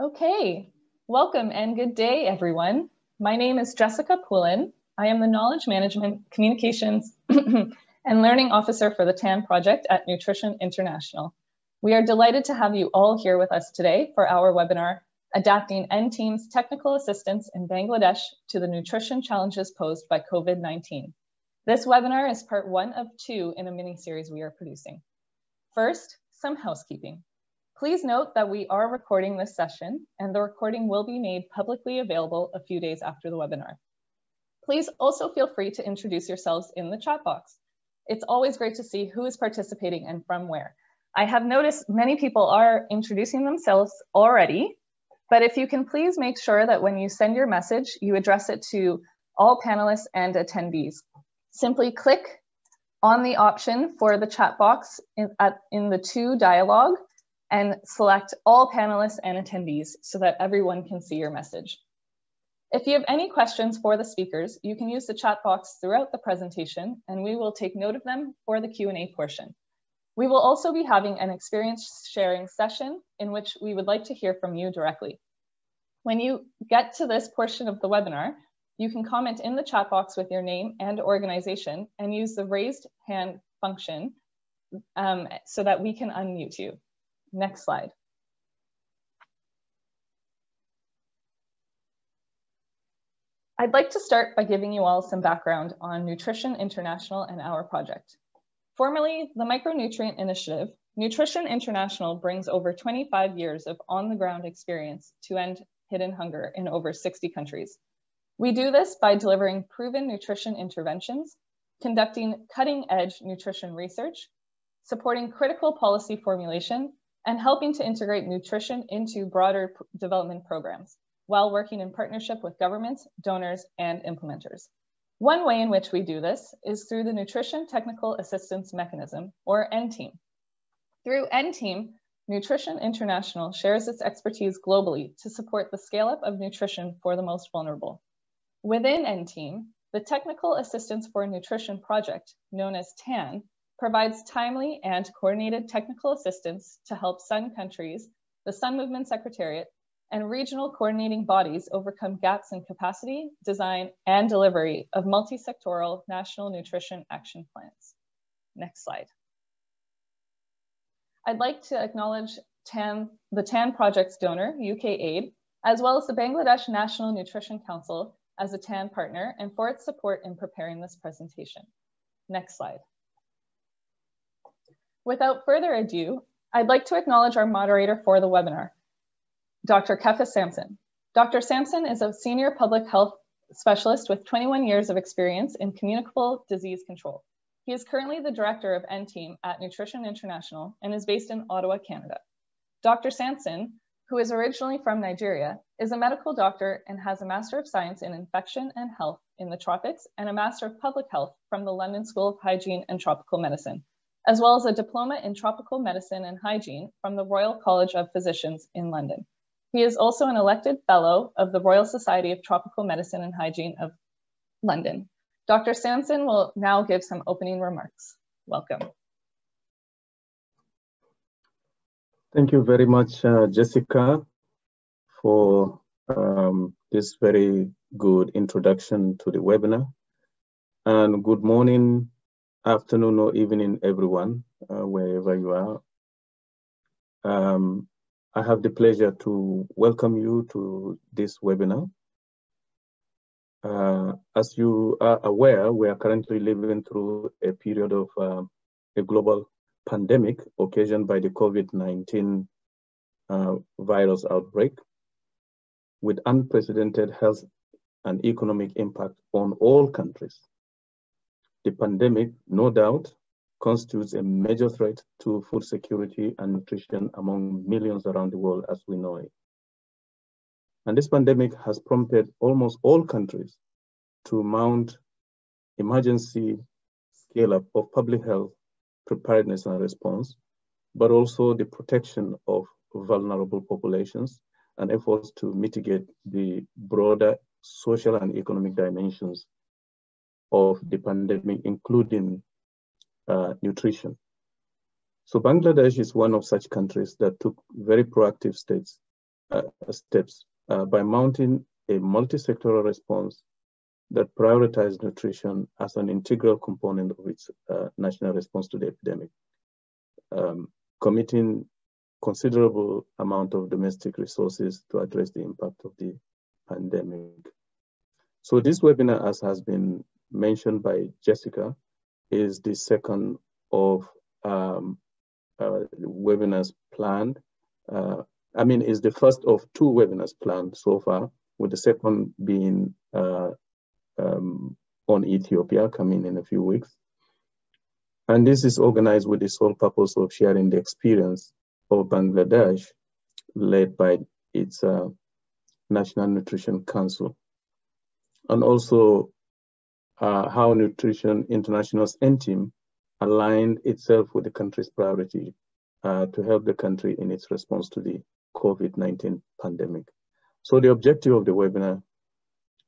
Okay, welcome and good day, everyone. My name is Jessica Poulin. I am the Knowledge Management, Communications, and Learning Officer for the TAN project at Nutrition International. We are delighted to have you all here with us today for our webinar, Adapting N-Team's Technical Assistance in Bangladesh to the Nutrition Challenges Posed by COVID-19. This webinar is part one of two in a mini-series we are producing. First, some housekeeping. Please note that we are recording this session and the recording will be made publicly available a few days after the webinar. Please also feel free to introduce yourselves in the chat box. It's always great to see who is participating and from where. I have noticed many people are introducing themselves already, but if you can please make sure that when you send your message, you address it to all panelists and attendees. Simply click on the option for the chat box in, at, in the to dialogue and select all panelists and attendees so that everyone can see your message. If you have any questions for the speakers, you can use the chat box throughout the presentation and we will take note of them for the Q&A portion. We will also be having an experience sharing session in which we would like to hear from you directly. When you get to this portion of the webinar, you can comment in the chat box with your name and organization and use the raised hand function um, so that we can unmute you. Next slide. I'd like to start by giving you all some background on Nutrition International and our project. Formerly the Micronutrient Initiative, Nutrition International brings over 25 years of on-the-ground experience to end hidden hunger in over 60 countries. We do this by delivering proven nutrition interventions, conducting cutting-edge nutrition research, supporting critical policy formulation, and helping to integrate nutrition into broader development programs while working in partnership with governments, donors, and implementers. One way in which we do this is through the Nutrition Technical Assistance Mechanism, or NTEAM. Through NTEAM, Nutrition International shares its expertise globally to support the scale up of nutrition for the most vulnerable. Within NTEAM, the Technical Assistance for Nutrition Project, known as TAN, provides timely and coordinated technical assistance to help Sun countries, the Sun Movement Secretariat, and regional coordinating bodies overcome gaps in capacity, design, and delivery of multi-sectoral national nutrition action plans. Next slide. I'd like to acknowledge TAN, the TAN project's donor, UK Aid, as well as the Bangladesh National Nutrition Council as a TAN partner and for its support in preparing this presentation. Next slide. Without further ado, I'd like to acknowledge our moderator for the webinar, Dr. Kefas Samson. Dr. Samson is a senior public health specialist with 21 years of experience in communicable disease control. He is currently the director of N-Team at Nutrition International and is based in Ottawa, Canada. Dr. Samson, who is originally from Nigeria, is a medical doctor and has a Master of Science in Infection and Health in the Tropics and a Master of Public Health from the London School of Hygiene and Tropical Medicine as well as a diploma in tropical medicine and hygiene from the Royal College of Physicians in London. He is also an elected fellow of the Royal Society of Tropical Medicine and Hygiene of London. Dr. Samson will now give some opening remarks. Welcome. Thank you very much, uh, Jessica, for um, this very good introduction to the webinar. And good morning, afternoon or evening, everyone, uh, wherever you are. Um, I have the pleasure to welcome you to this webinar. Uh, as you are aware, we are currently living through a period of uh, a global pandemic occasioned by the COVID-19 uh, virus outbreak with unprecedented health and economic impact on all countries. The pandemic, no doubt, constitutes a major threat to food security and nutrition among millions around the world as we know it. And this pandemic has prompted almost all countries to mount emergency scale up of public health preparedness and response, but also the protection of vulnerable populations and efforts to mitigate the broader social and economic dimensions of the pandemic, including uh, nutrition. So Bangladesh is one of such countries that took very proactive steps uh, steps uh, by mounting a multi-sectoral response that prioritized nutrition as an integral component of its uh, national response to the epidemic, um, committing considerable amount of domestic resources to address the impact of the pandemic. So this webinar, as has been mentioned by Jessica, is the second of um, uh, webinars planned. Uh, I mean, is the first of two webinars planned so far, with the second being uh, um, on Ethiopia coming in a few weeks. And this is organized with the sole purpose of sharing the experience of Bangladesh, led by its uh, National Nutrition Council. And also uh, how Nutrition International's N-Team aligned itself with the country's priority uh, to help the country in its response to the COVID-19 pandemic. So the objective of the webinar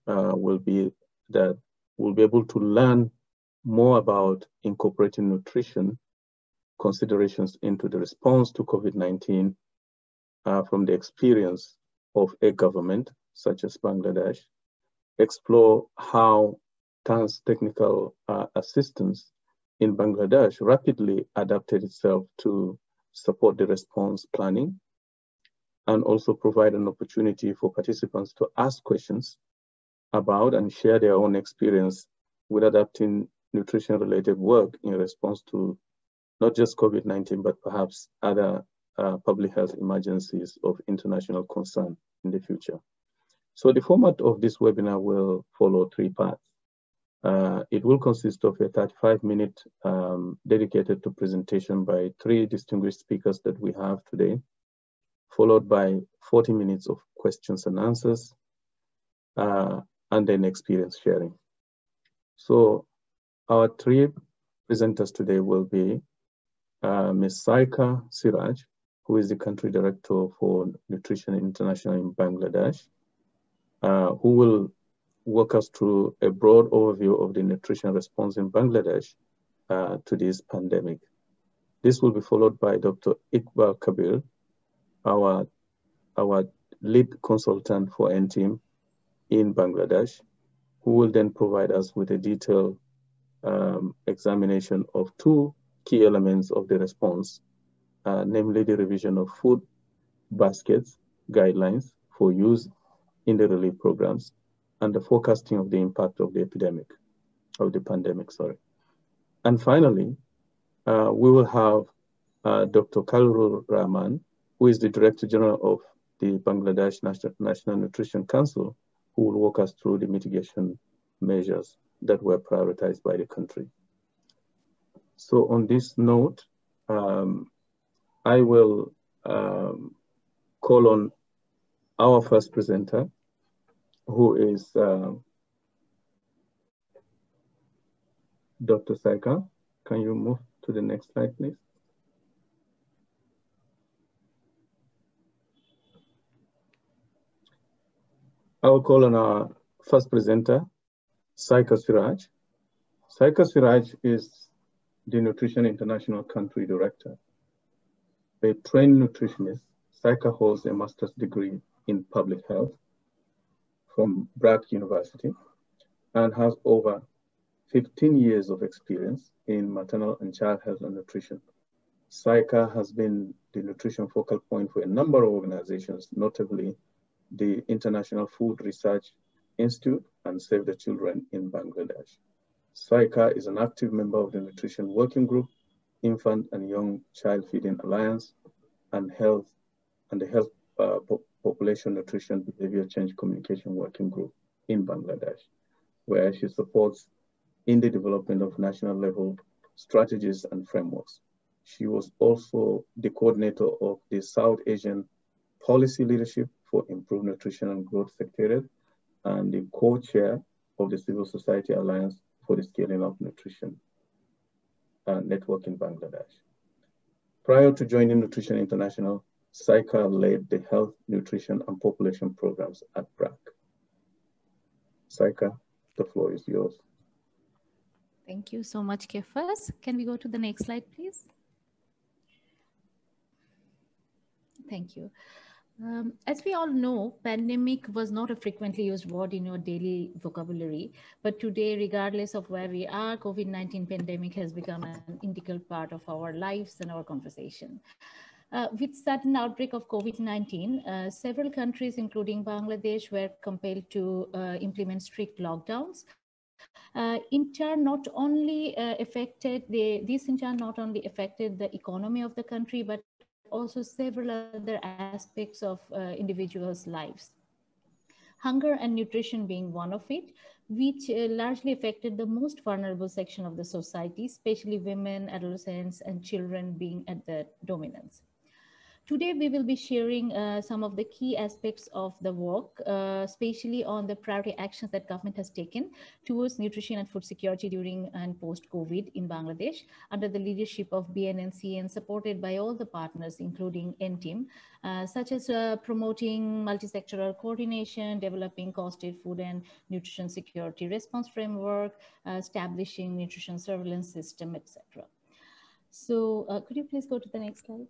uh, will be that we'll be able to learn more about incorporating nutrition considerations into the response to COVID-19 uh, from the experience of a government such as Bangladesh, explore how TAN's technical uh, assistance in Bangladesh rapidly adapted itself to support the response planning and also provide an opportunity for participants to ask questions about and share their own experience with adapting nutrition related work in response to not just COVID-19, but perhaps other uh, public health emergencies of international concern in the future. So the format of this webinar will follow three parts. Uh, it will consist of a 35 minute um, dedicated to presentation by three distinguished speakers that we have today, followed by 40 minutes of questions and answers, uh, and then experience sharing. So our three presenters today will be uh, Ms. Saiqa Siraj, who is the country director for Nutrition International in Bangladesh, uh, who will walk us through a broad overview of the nutrition response in Bangladesh uh, to this pandemic. This will be followed by Dr. Iqbal Kabir, our, our lead consultant for N-Team in Bangladesh, who will then provide us with a detailed um, examination of two key elements of the response, uh, namely the revision of food baskets guidelines for use in the relief programs and the forecasting of the impact of the epidemic, of the pandemic, sorry. And finally, uh, we will have uh, Dr. Khalilur Rahman, who is the Director General of the Bangladesh National, National Nutrition Council, who will walk us through the mitigation measures that were prioritized by the country. So on this note, um, I will um, call on our first presenter, who is uh, Dr. Saiqa. Can you move to the next slide, please? I will call on our first presenter, Saiqa Siraj. Saiqa Siraj is the Nutrition International Country Director. A trained nutritionist, Saiqa holds a master's degree in public health from BRAC University and has over 15 years of experience in maternal and child health and nutrition. Saiqa has been the nutrition focal point for a number of organizations, notably the International Food Research Institute and Save the Children in Bangladesh. Saiqa is an active member of the Nutrition Working Group, Infant and Young Child Feeding Alliance, and Health and the Health uh, Population Nutrition Behavior Change Communication Working Group in Bangladesh, where she supports in the development of national level strategies and frameworks. She was also the coordinator of the South Asian Policy Leadership for Improved Nutrition and Growth Secretariat and the co-chair of the Civil Society Alliance for the Scaling of Nutrition uh, Network in Bangladesh. Prior to joining Nutrition International, Saiqa led the health, nutrition, and population programs at BRAC. Saiqa, the floor is yours. Thank you so much, Kefas. Can we go to the next slide, please? Thank you. Um, as we all know, pandemic was not a frequently used word in your daily vocabulary, but today, regardless of where we are, COVID-19 pandemic has become an integral part of our lives and our conversation. Uh, with sudden outbreak of COVID-19, uh, several countries, including Bangladesh, were compelled to uh, implement strict lockdowns. Uh, in turn, not only uh, affected the, this in turn not only affected the economy of the country, but also several other aspects of uh, individuals' lives. Hunger and nutrition being one of it, which largely affected the most vulnerable section of the society, especially women, adolescents, and children being at the dominance. Today, we will be sharing uh, some of the key aspects of the work, uh, especially on the priority actions that government has taken towards nutrition and food security during and post-COVID in Bangladesh under the leadership of BNNC and supported by all the partners, including NTEAM, uh, such as uh, promoting multi-sectoral coordination, developing costed food and nutrition security response framework, uh, establishing nutrition surveillance system, etc. So uh, could you please go to the next slide?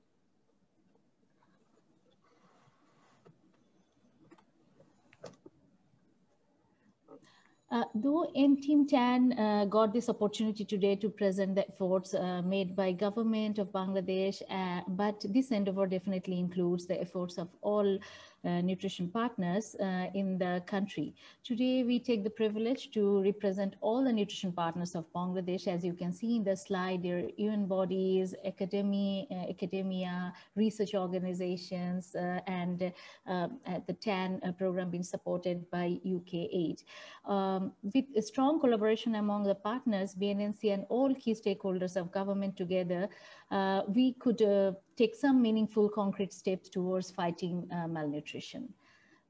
Uh, though NTEAM TAN uh, got this opportunity today to present the efforts uh, made by government of Bangladesh, uh, but this endeavor definitely includes the efforts of all nutrition partners uh, in the country. Today, we take the privilege to represent all the nutrition partners of Bangladesh. As you can see in the slide, there are UN bodies, academy, uh, academia, research organizations, and the TAN program being supported by UK Aid. Um, with a strong collaboration among the partners, BNNC and all key stakeholders of government together, uh, we could uh, take some meaningful concrete steps towards fighting uh, malnutrition.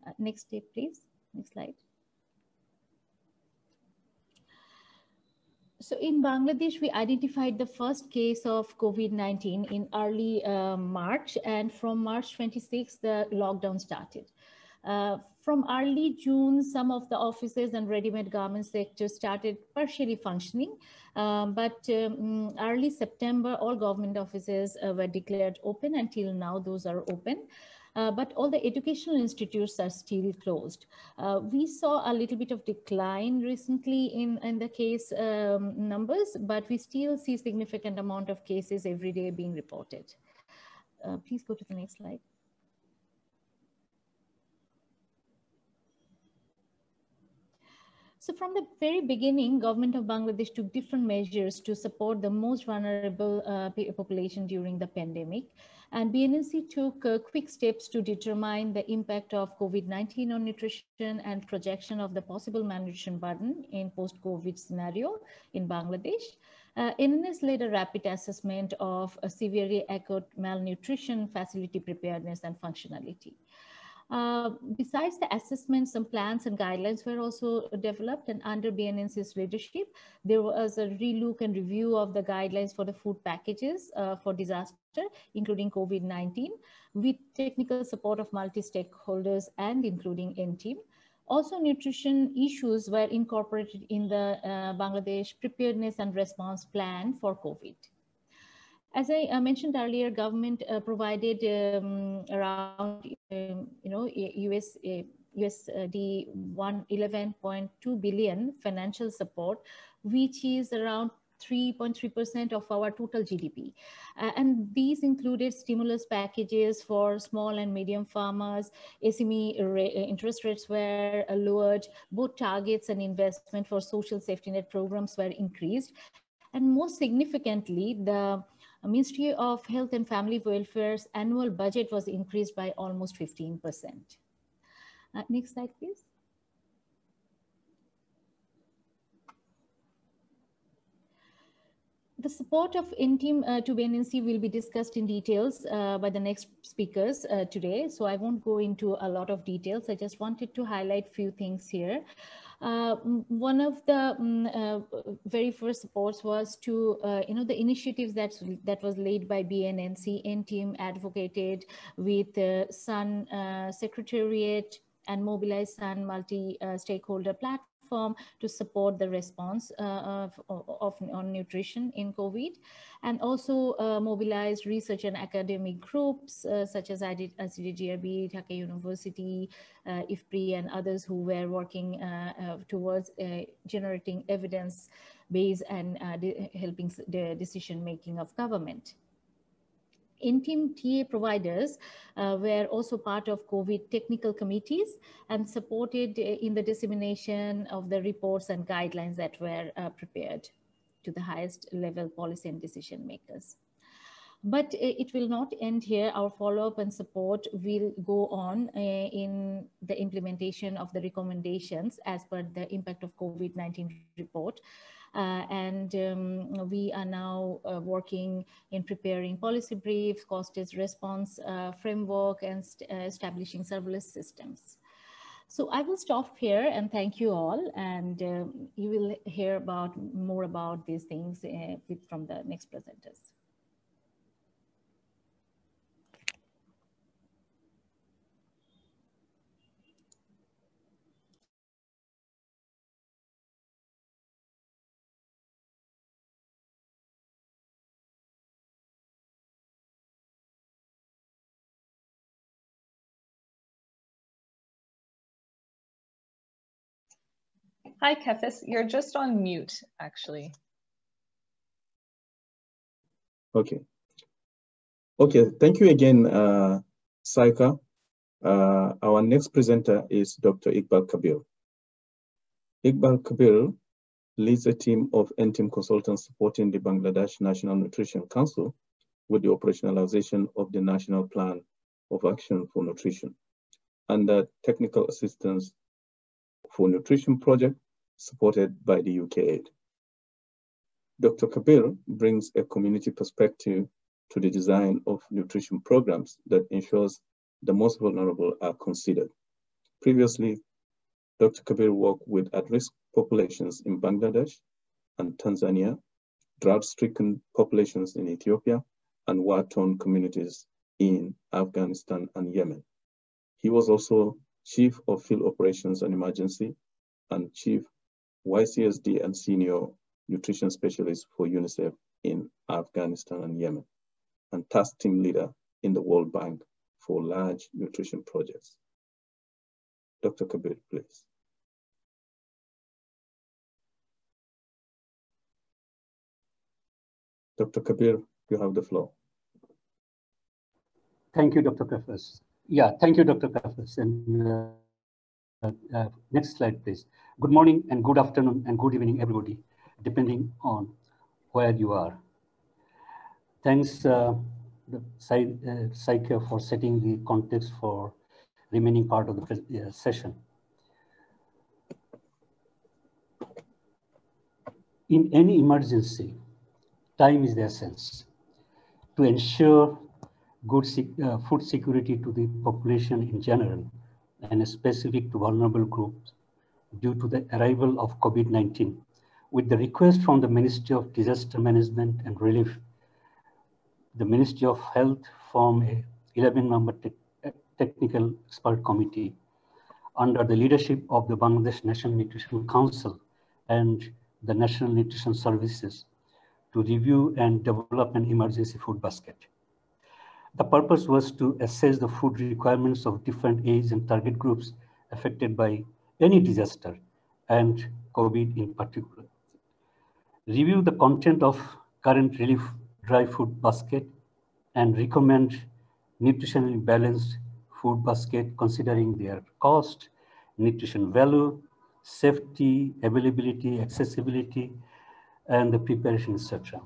Uh, next step, please. Next slide. So in Bangladesh, we identified the first case of COVID-19 in early uh, March, and from March 26, the lockdown started. Uh, from early June, some of the offices and ready-made garment sector started partially functioning, um, but um, early September, all government offices uh, were declared open. Until now, those are open. Uh, but all the educational institutes are still closed. Uh, we saw a little bit of decline recently in, in the case um, numbers, but we still see significant amount of cases every day being reported. Uh, please go to the next slide. So from the very beginning, government of Bangladesh took different measures to support the most vulnerable uh, population during the pandemic. And BNNC took uh, quick steps to determine the impact of COVID-19 on nutrition and projection of the possible malnutrition burden in post-COVID scenario in Bangladesh. Uh, NNS led a rapid assessment of a severely acute malnutrition, facility preparedness, and functionality. Uh, besides the assessment, some plans and guidelines were also developed and under BNNC's leadership, there was a relook and review of the guidelines for the food packages uh, for disaster, including COVID-19, with technical support of multi-stakeholders and including NTEAM. Also, nutrition issues were incorporated in the uh, Bangladesh preparedness and response plan for COVID. As I uh, mentioned earlier, government uh, provided um, around, you know, US, uh, USD 111.2 billion financial support, which is around 3.3% of our total GDP. Uh, and these included stimulus packages for small and medium farmers, SME interest rates were lowered, both targets and investment for social safety net programs were increased. And most significantly, the Ministry of Health and Family Welfare's annual budget was increased by almost 15%. Uh, next slide, please. The support of NTEAM uh, to BNNC will be discussed in details uh, by the next speakers uh, today. So I won't go into a lot of details. I just wanted to highlight a few things here. Uh, one of the um, uh, very first supports was to, uh, you know, the initiatives that, that was laid by BNNC and team advocated with Sun Secretariat and Mobilize Sun multi-stakeholder platform platform to support the response uh, of, of, on nutrition in COVID and also uh, mobilized research and academic groups uh, such as ICDDR,B, Dhaka University, uh, IFPRI and others who were working uh, uh, towards generating evidence base and helping the decision making of government. NTEAM TA providers uh, were also part of COVID technical committees and supported uh, in the dissemination of the reports and guidelines that were uh, prepared to the highest level policy and decision makers. But uh, it will not end here. Our follow-up and support will go on uh, in the implementation of the recommendations as per the impact of COVID-19 report. Uh, and um, we are now uh, working in preparing policy briefs, cost-based response uh, framework, and establishing surveillance systems. So I will stop here and thank you all. And um, you will hear about more about these things uh, from the next presenters. Hi, Kefas. You're just on mute, actually. Okay. Okay, thank you again, uh, Saiqa. Uh, our next presenter is Dr. Iqbal Kabir. Iqbal Kabir leads a team of N-team consultants supporting the Bangladesh National Nutrition Council with the operationalization of the National Plan of Action for Nutrition under technical assistance for nutrition project supported by the UK aid. Dr. Kabir brings a community perspective to the design of nutrition programs that ensures the most vulnerable are considered. Previously, Dr. Kabir worked with at-risk populations in Bangladesh and Tanzania, drought-stricken populations in Ethiopia, and war-torn communities in Afghanistan and Yemen. He was also Chief of Field Operations and Emergency and Chief YCSD and Senior Nutrition Specialist for UNICEF in Afghanistan and Yemen, and task team leader in the World Bank for large nutrition projects. Dr. Kabir, please. Dr. Kabir, you have the floor. Thank you, Dr. Kefas. Yeah, thank you, Dr. Kefas. And uh, uh, next slide, please. Good morning and good afternoon and good evening, everybody, depending on where you are. Thanks, uh, Saiqa uh, for setting the context for remaining part of the uh, session. In any emergency, time is the essence. To ensure good uh, food security to the population in general, and specific to vulnerable groups due to the arrival of COVID-19. With the request from the Ministry of Disaster Management and Relief, the Ministry of Health formed a 11-member te eh, technical expert committee under the leadership of the Bangladesh National Nutrition Council and the National Nutrition Services to review and develop an emergency food basket. The purpose was to assess the food requirements of different age and target groups affected by any disaster and COVID in particular. Review the content of current relief dry food basket and recommend nutritionally balanced food basket considering their cost, nutrition value, safety, availability, accessibility, and the preparation, etc.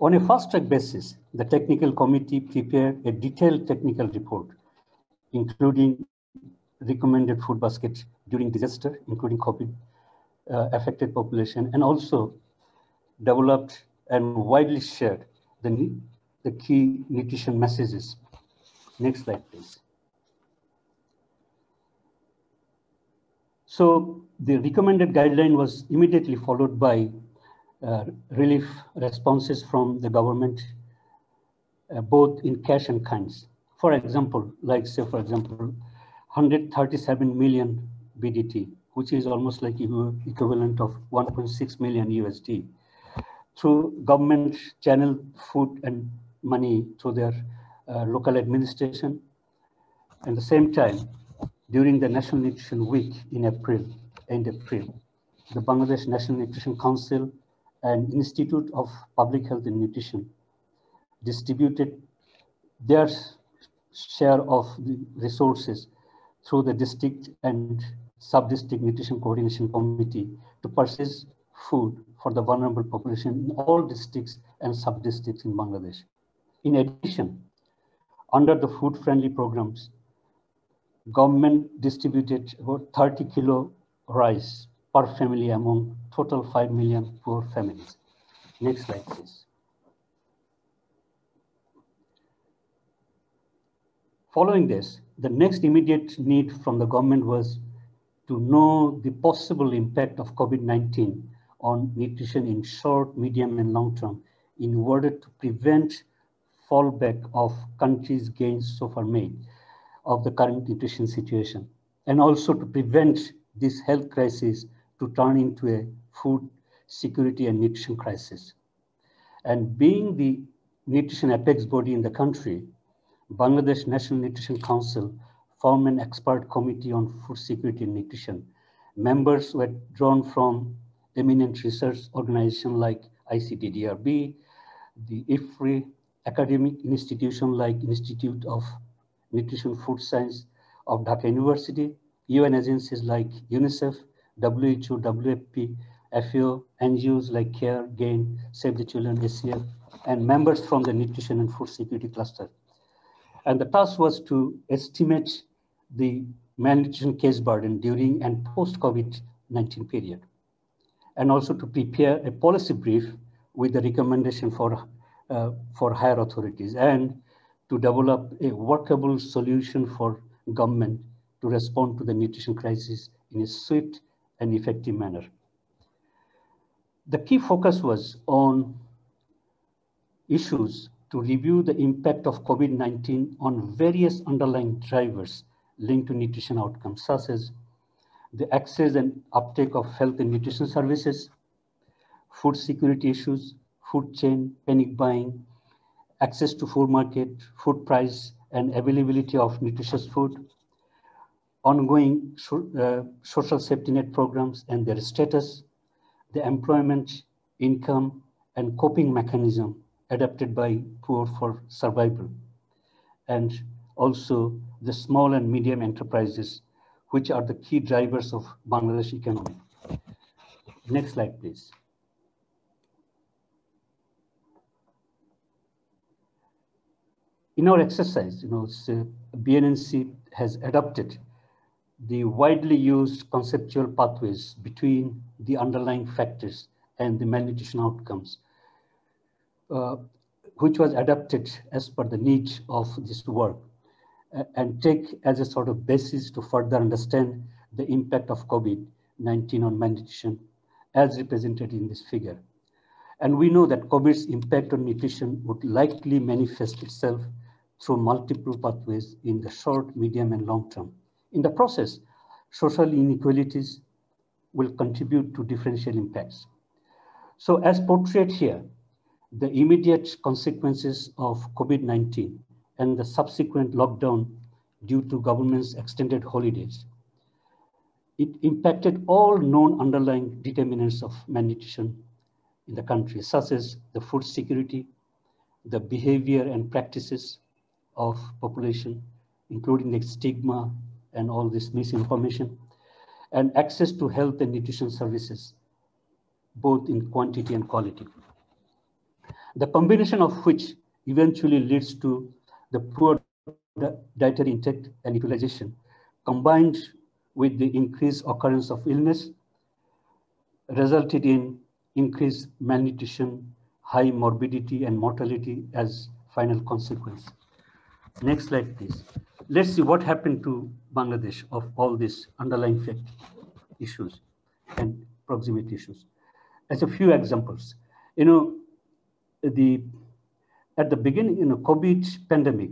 On a fast-track basis, the technical committee prepared a detailed technical report, including recommended food baskets during disaster, including COVID uh, affected population, and also developed and widely shared the, the key nutrition messages. Next slide, please. So the recommended guideline was immediately followed by uh, relief responses from the government, uh, both in cash and kinds. For example, like say, for example, 137 million BDT, which is almost like equivalent of 1.6 million USD, through government channel food and money through their uh, local administration. At the same time, during the National Nutrition Week in April, end April, the Bangladesh National Nutrition Council and Institute of Public Health and Nutrition distributed their share of the resources through the district and sub-district nutrition coordination committee to purchase food for the vulnerable population in all districts and sub-districts in Bangladesh. In addition, under the food-friendly programs, government distributed about 30 kilo rice per family among total 5 million poor families. Next slide, please. Following this, the next immediate need from the government was to know the possible impact of COVID-19 on nutrition in short, medium, and long term in order to prevent fallback of countries' gains so far made of the current nutrition situation, and also to prevent this health crisis to turn into a food security and nutrition crisis. And being the nutrition apex body in the country, Bangladesh National Nutrition Council formed an expert committee on food security and nutrition. Members were drawn from eminent research organizations like ICDDR,B, the IFPRI, academic institution like Institute of Nutrition Food Science of Dhaka University, UN agencies like UNICEF, WHO, WFP, FAO, NGOs like CARE, GAIN, Save the Children, ACF, and members from the Nutrition and Food Security Cluster. And the task was to estimate the malnutrition case burden during and post-COVID-19 period, and also to prepare a policy brief with the recommendation for, uh, for higher authorities and to develop a workable solution for government to respond to the nutrition crisis in a swift and effective manner. The key focus was on issues to review the impact of COVID-19 on various underlying drivers linked to nutrition outcomes, such as the access and uptake of health and nutrition services, food security issues, food chain, panic buying, access to food market, food price, and availability of nutritious food, ongoing uh, social safety net programs and their status, the employment, income, and coping mechanism adapted by poor for survival, and also the small and medium enterprises, which are the key drivers of Bangladesh economy. Next slide, please. In our exercise, you know, so BNNC has adopted the widely used conceptual pathways between the underlying factors and the malnutrition outcomes, uh, Uh, which was adapted as per the needs of this work and take as a sort of basis to further understand the impact of COVID-19 on malnutrition as represented in this figure. And we know that COVID's impact on nutrition would likely manifest itself through multiple pathways in the short, medium, and long term. In the process, social inequalities will contribute to differential impacts. So as portrayed here, the immediate consequences of COVID-19 and the subsequent lockdown due to government's extended holidays. It impacted all known underlying determinants of malnutrition in the country, such as the food security, the behavior and practices of population, including the stigma and all this misinformation, and access to health and nutrition services, both in quantity and quality. The combination of which eventually leads to the poor dietary intake and utilization, combined with the increased occurrence of illness, resulted in increased malnutrition, high morbidity and mortality as final consequence. Next slide, please. Let's see what happened to Bangladesh of all these underlying fact issues and proximity issues. As a few examples, you know, the at the beginning, in a COVID pandemic,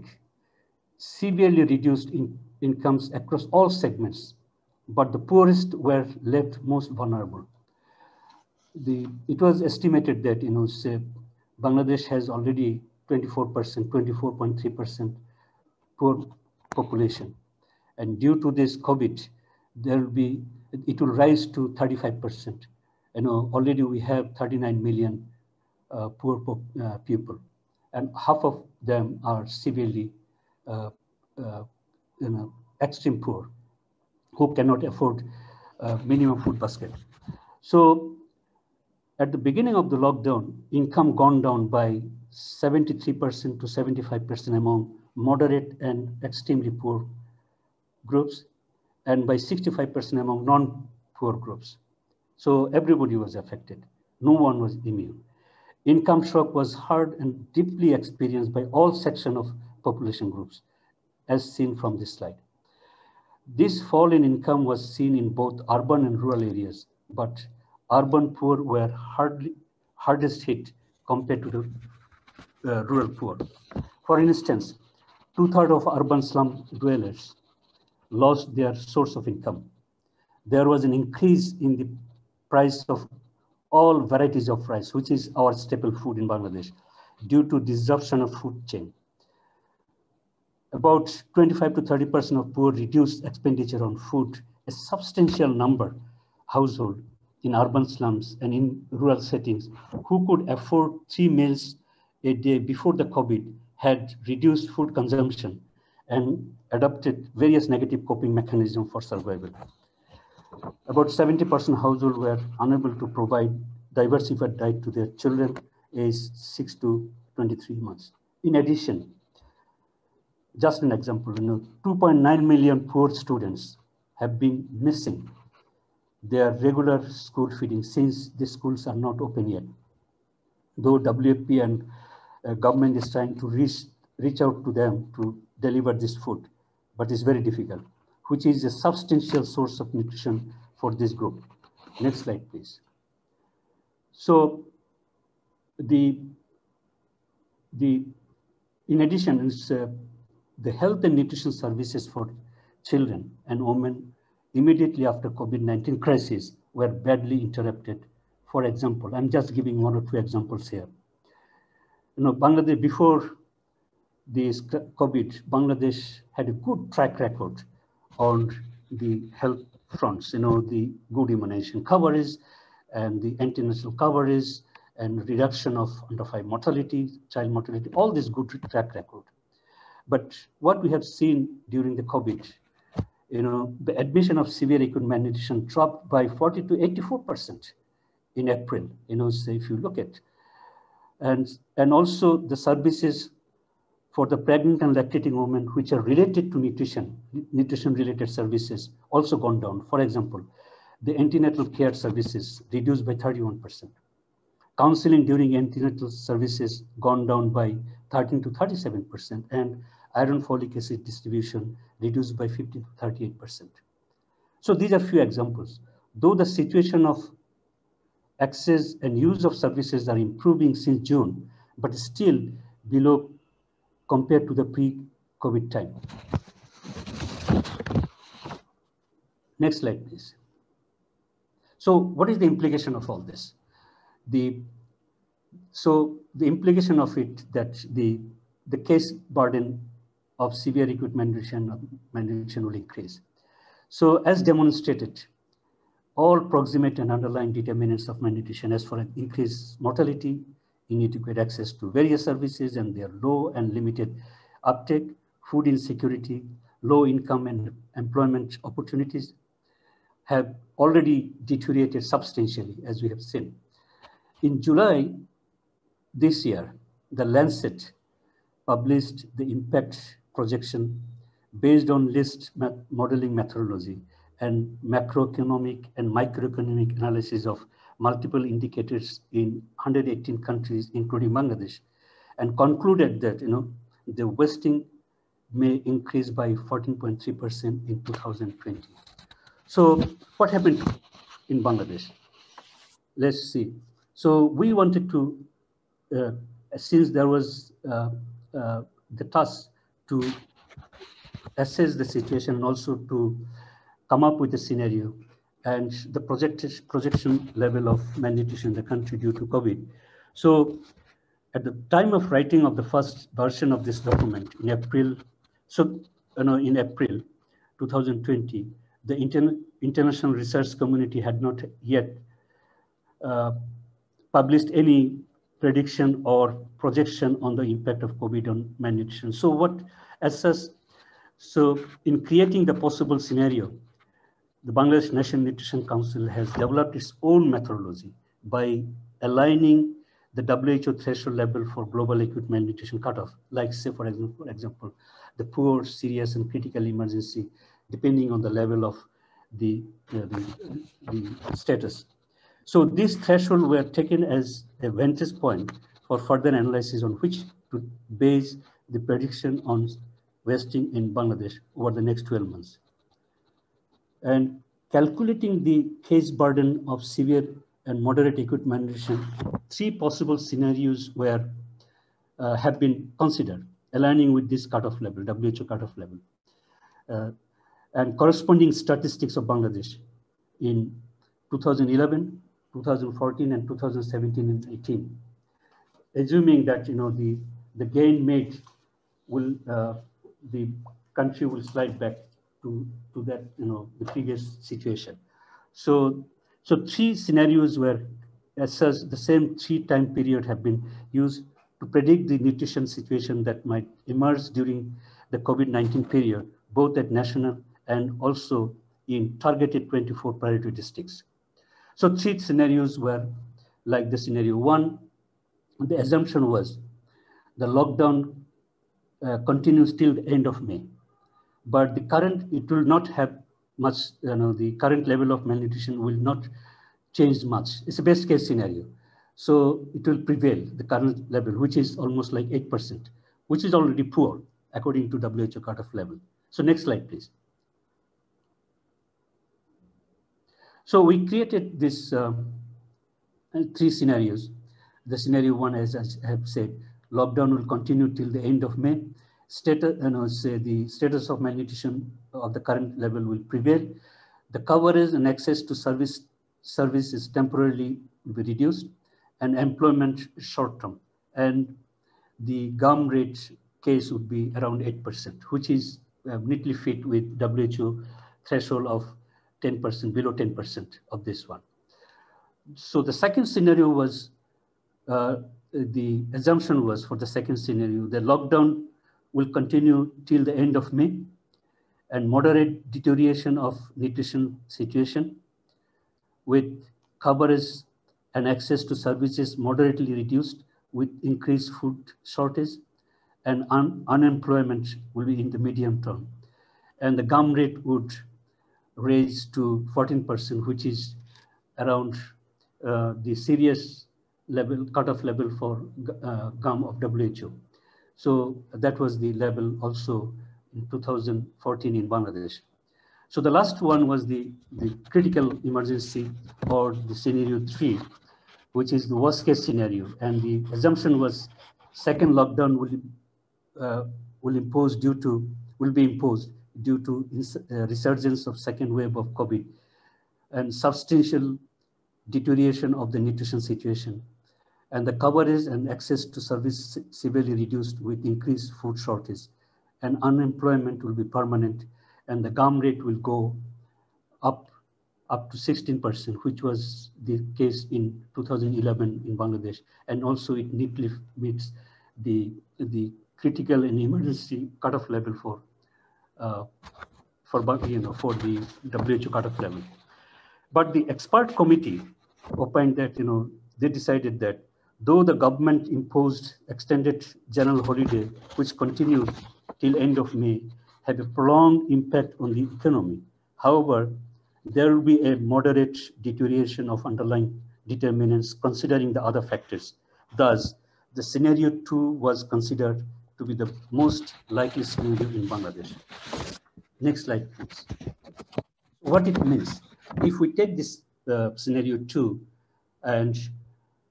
severely reduced in incomes across all segments but the poorest were left most vulnerable. The, it was estimated that, you know, say Bangladesh has already 24%, 24.3% poor population. And due to this COVID, there will be, it will rise to 35%. You know, already we have 39 million poor uh, people, and half of them are severely, uh, uh you know, extreme poor, who cannot afford uh, minimum food basket. So at the beginning of the lockdown, income gone down by 73% to 75% among moderate and extremely poor groups, and by 65% among non-poor groups. So everybody was affected. No one was immune. Income shock was hard and deeply experienced by all sections of population groups, as seen from this slide. This fall in income was seen in both urban and rural areas, but urban poor were hardly, hardest hit compared to the uh, rural poor. For instance, two-thirds of urban slum dwellers lost their source of income. There was an increase in the price of all varieties of rice, which is our staple food in Bangladesh, due to disruption of food chain. About 25 to 30% of poor reduced expenditure on food, a substantial number household in urban slums and in rural settings who could afford three meals a day before the COVID had reduced food consumption and adopted various negative coping mechanisms for survival. About 70% households were unable to provide diversified diet to their children aged 6 to 23 months. In addition, just an example, you know, 2.9 million poor students have been missing their regular school feeding since the schools are not open yet. Though WFP and uh, government is trying to reach, reach out to them to deliver this food, but it's very difficult, which is a substantial source of nutrition for this group. Next slide, please. So the, the in addition, uh, the health and nutrition services for children and women immediately after COVID-19 crisis were badly interrupted. For example, I'm just giving one or two examples here. You know, Bangladesh, before this COVID, Bangladesh had a good track record on the health fronts, you know, the good immunization coverage and the antenatal coverage and reduction of under five mortality, child mortality, all this good track record. But what we have seen during the COVID, you know, the admission of severe acute malnutrition dropped by 40 to 84% in April, you know, so if you look at, and, and also the services for the pregnant and lactating women, which are related to nutrition, nutrition related services also gone down. For example, the antenatal care services reduced by 31%. Counseling during antenatal services gone down by 13 to 37%, and iron folic acid distribution reduced by 50 to 38%. So these are few examples. Though the situation of access and use of services are improving since June, but still below compared to the pre-COVID time. Next slide, please. So what is the implication of all this? The, so the implication of it that the, the case burden of severe acute malnutrition, malnutrition will increase. So as demonstrated, all proximate and underlying determinants of malnutrition as for an increased mortality, inadequate access to various services and their low and limited uptake, food insecurity, low income and employment opportunities have already deteriorated substantially, as we have seen. In July this year, the Lancet published the impact projection based on list modeling methodology and macroeconomic and microeconomic analysis of multiple indicators in 118 countries, including Bangladesh, and concluded that you know the wasting may increase by 14.3% in 2020. So what happened in Bangladesh? Let's see. So we wanted to, uh, since there was uh, uh, the task to assess the situation and also to come up with a scenario and the projected projection level of malnutrition in the country due to COVID. So at the time of writing of the first version of this document in April, so you know, in April 2020, the inter international research community had not yet uh, published any prediction or projection on the impact of COVID on malnutrition. So what, as such, so in creating the possible scenario, the Bangladesh National Nutrition Council has developed its own methodology by aligning the WHO threshold level for global acute malnutrition cutoff, like say, for example, for example, the poor, serious, and critical emergency, depending on the level of the, uh, the, the status. So these thresholds were taken as a vantage point for further analysis on which to base the prediction on wasting in Bangladesh over the next 12 months. And calculating the case burden of severe and moderate acute malnutrition, three possible scenarios were uh, have been considered, aligning with this cutoff level, WHO cutoff level, uh, and corresponding statistics of Bangladesh in 2011, 2014, and 2017 and 18, assuming that you know the the gain made will uh, the country will slide back to, to that, you know, the previous situation. So, so three scenarios were, as the same three time period have been used to predict the nutrition situation that might emerge during the COVID-19 period, both at national and also in targeted 24 priority districts. So three scenarios were like the scenario one, the assumption was the lockdown uh, continues till the end of May. But the current, it will not have much, you know, the current level of malnutrition will not change much. It's a best case scenario. So it will prevail, the current level, which is almost like 8%, which is already poor according to WHO cutoff level. So next slide, please. So we created this uh, three scenarios. The scenario one, as I have said, lockdown will continue till the end of May. Status, you know, say the status of malnutrition of the current level will prevail. The coverage and access to service service is temporarily be reduced and employment short term. And the GAM rate case would be around 8%, which is uh, neatly fit with WHO threshold of 10%, below 10% of this one. So the second scenario was uh, the assumption was for the second scenario, the lockdown will continue till the end of May and moderate deterioration of nutrition situation with coverage and access to services moderately reduced with increased food shortage and un unemployment will be in the medium term. And the GAM rate would raise to 14%, which is around uh, the serious level, cutoff level for uh, GAM of WHO. So that was the level also in 2014 in Bangladesh. So the last one was the, the critical emergency or the scenario three, which is the worst case scenario. And the assumption was second lockdown will, uh, will impose due to, will be imposed due to uh, resurgence of second wave of COVID and substantial deterioration of the nutrition situation and the coverage and access to service severely reduced with increased food shortage and unemployment will be permanent and the GAM rate will go up up to 16%, which was the case in 2011 in Bangladesh. And also it neatly meets the, the critical and emergency cutoff level for, uh, for, you know, for the WHO cutoff level. But the expert committee opined that, you know, they decided that though the government imposed extended general holiday, which continued till end of May, had a prolonged impact on the economy. However, there will be a moderate deterioration of underlying determinants considering the other factors. Thus, the scenario two was considered to be the most likely scenario in Bangladesh. Next slide, please. What it means, if we take this uh, scenario two, and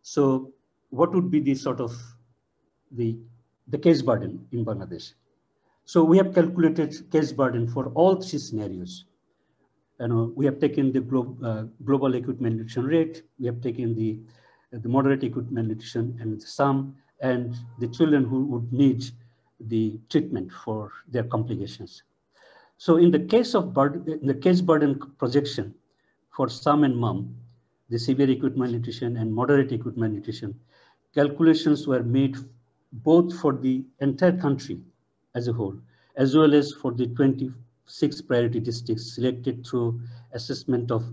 so what would be the sort of the, the case burden in Bangladesh. So we have calculated case burden for all three scenarios. you know, we have taken the glo uh, global acute malnutrition rate, we have taken the, the moderate acute malnutrition and the SAM, and the children who would need the treatment for their complications. So in the case of burden, in the case burden projection for SAM and MAM, the severe acute malnutrition and moderate acute malnutrition, calculations were made both for the entire country as a whole, as well as for the 26 priority districts selected through assessment of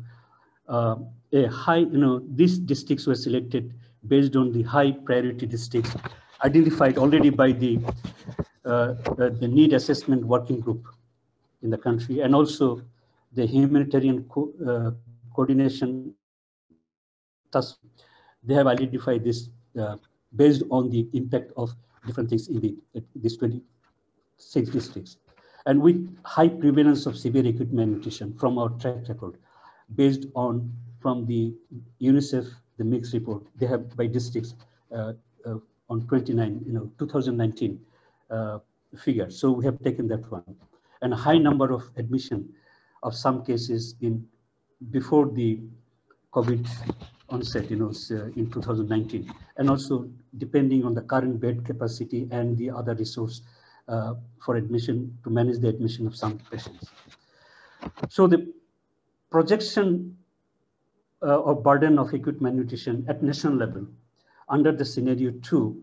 uh, a high, you know, these districts were selected based on the high priority districts identified already by the, uh, uh, the need assessment working group in the country and also the humanitarian co uh, coordination task. They have identified this uh, based on the impact of different things in the, these 26 districts. And with high prevalence of severe acute malnutrition from our track record, based on from the UNICEF, the MICS report, they have by districts uh, uh, on 29, you know, 2019 uh, figure. So we have taken that one. And a high number of admission of SAM cases in before the COVID onset, you know, uh, in 2019, and also depending on the current bed capacity and the other resource uh, for admission to manage the admission of SAM patients. So the projection uh, of burden of acute malnutrition at national level under the scenario two,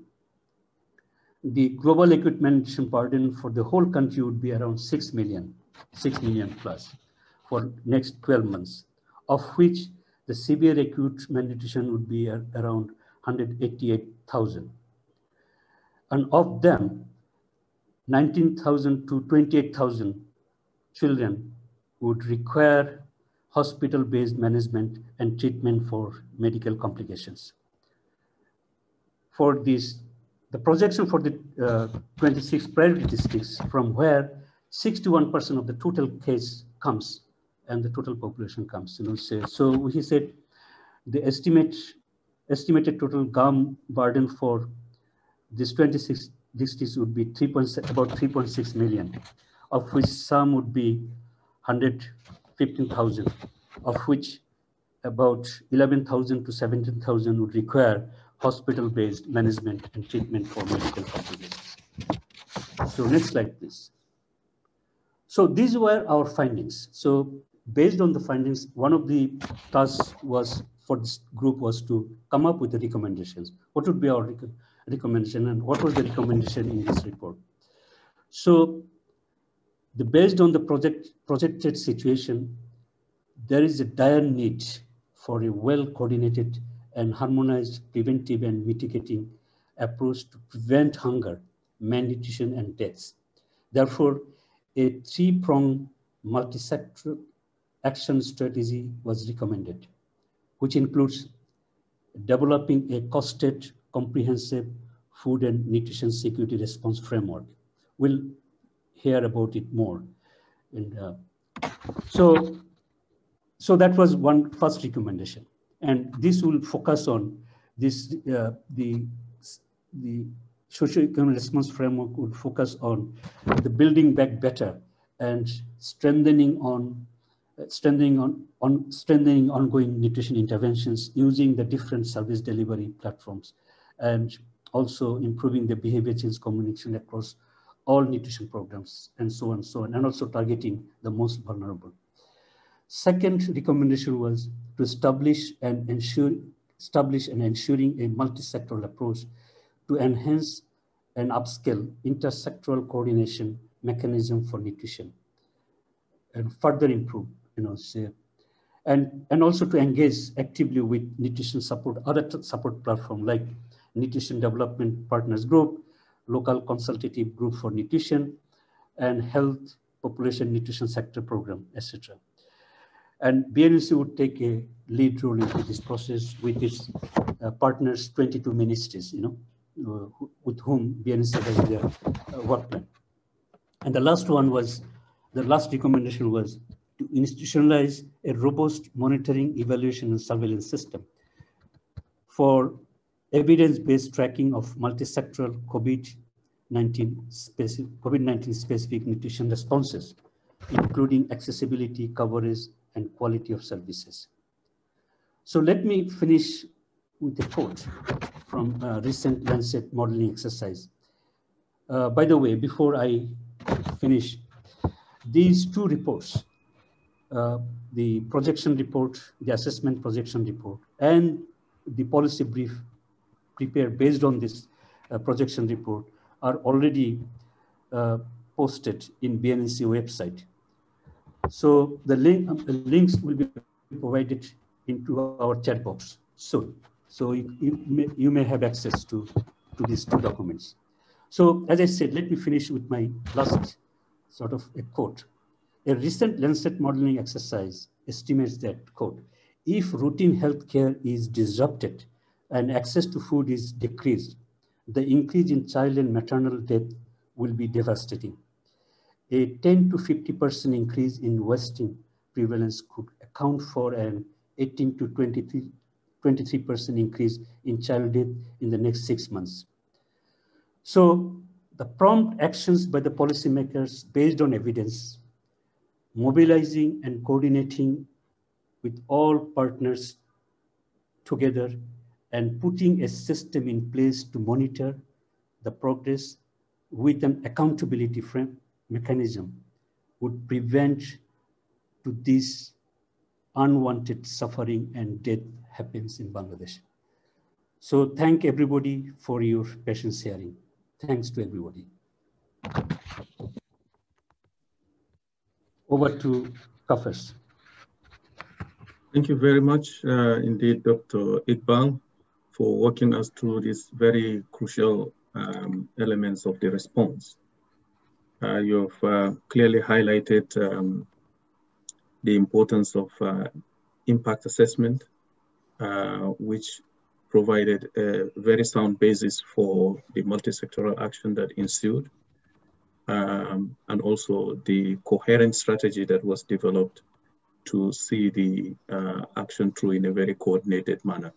the global acute malnutrition burden for the whole country would be around 6 million, 6 million plus for next 12 months, of which the severe acute malnutrition would be around 188,000. And of them, 19,000 to 28,000 children would require hospital-based management and treatment for medical complications. For this, the projection for the uh, 26 priority districts from where 61% of the total case comes and the total population comes. You know, so, so he said the estimate estimated total GAM burden for this 26 districts would be 3. about 3.6 million, of which SAM would be 115,000, of which about 11,000 to 17,000 would require hospital-based management and treatment for medical complications. So next slide, please. So these were our findings. So based on the findings, one of the tasks was for this group was to come up with the recommendations. What would be our rec recommendation and what was the recommendation in this report? So the, based on the project projected situation, there is a dire need for a well-coordinated and harmonized preventive and mitigating approach to prevent hunger, malnutrition, and deaths. Therefore, a three-pronged multi-sector action strategy was recommended, which includes developing a costed, comprehensive food and nutrition security response framework. We'll hear about it more. And uh, so, so that was one first recommendation. And this will focus on this, uh, the, the socio-economic response framework would focus on the building back better and strengthening on strengthening on, on strengthening ongoing nutrition interventions using the different service delivery platforms and also improving the behavior change communication across all nutrition programs and so on and so on and also targeting the most vulnerable. Second recommendation was to establish and ensure establish and ensuring a multi-sectoral approach to enhance and upscale intersectoral coordination mechanism for nutrition and further improve you know, say, and, and also to engage actively with nutrition support, other support platform like Nutrition Development Partners Group, local consultative group for nutrition, and health population nutrition sector program, etc. And BNNC would take a lead role in this process with its uh, partners, 22 ministries, you know, uh, with whom BNNC has their uh, work plan. And the last one was, the last recommendation was to institutionalize a robust monitoring, evaluation, and surveillance system for evidence-based tracking of multi-sectoral COVID-19 specific, COVID-19 specific nutrition responses, including accessibility, coverage, and quality of services. So let me finish with a quote from a recent Lancet modeling exercise. Uh, by the way, before I finish, these two reports, uh, the projection report, the assessment projection report, and the policy brief prepared based on this uh, projection report are already uh, posted in BNNC website. So the, link, the links will be provided into our chat box soon. So you, you, may, you may have access to, to these two documents. So as I said, let me finish with my last sort of a quote. A recent Lancet modeling exercise estimates that, quote, if routine healthcare is disrupted and access to food is decreased, the increase in child and maternal death will be devastating. A 10 to 50% increase in wasting prevalence could account for an 18 to 23, 23% increase in child death in the next six months. So the prompt actions by the policymakers based on evidence, mobilizing and coordinating with all partners together and putting a system in place to monitor the progress with an accountability frame mechanism would prevent to this unwanted suffering and death happens in Bangladesh. So thank everybody for your patience sharing. Thanks to everybody. Over to Kefas. Thank you very much uh, indeed, Dr. Iqbal, for walking us through these very crucial um, elements of the response. Uh, you've uh, clearly highlighted um, the importance of uh, impact assessment, uh, which provided a very sound basis for the multi-sectoral action that ensued, um, and also the coherent strategy that was developed to see the uh, action through in a very coordinated manner.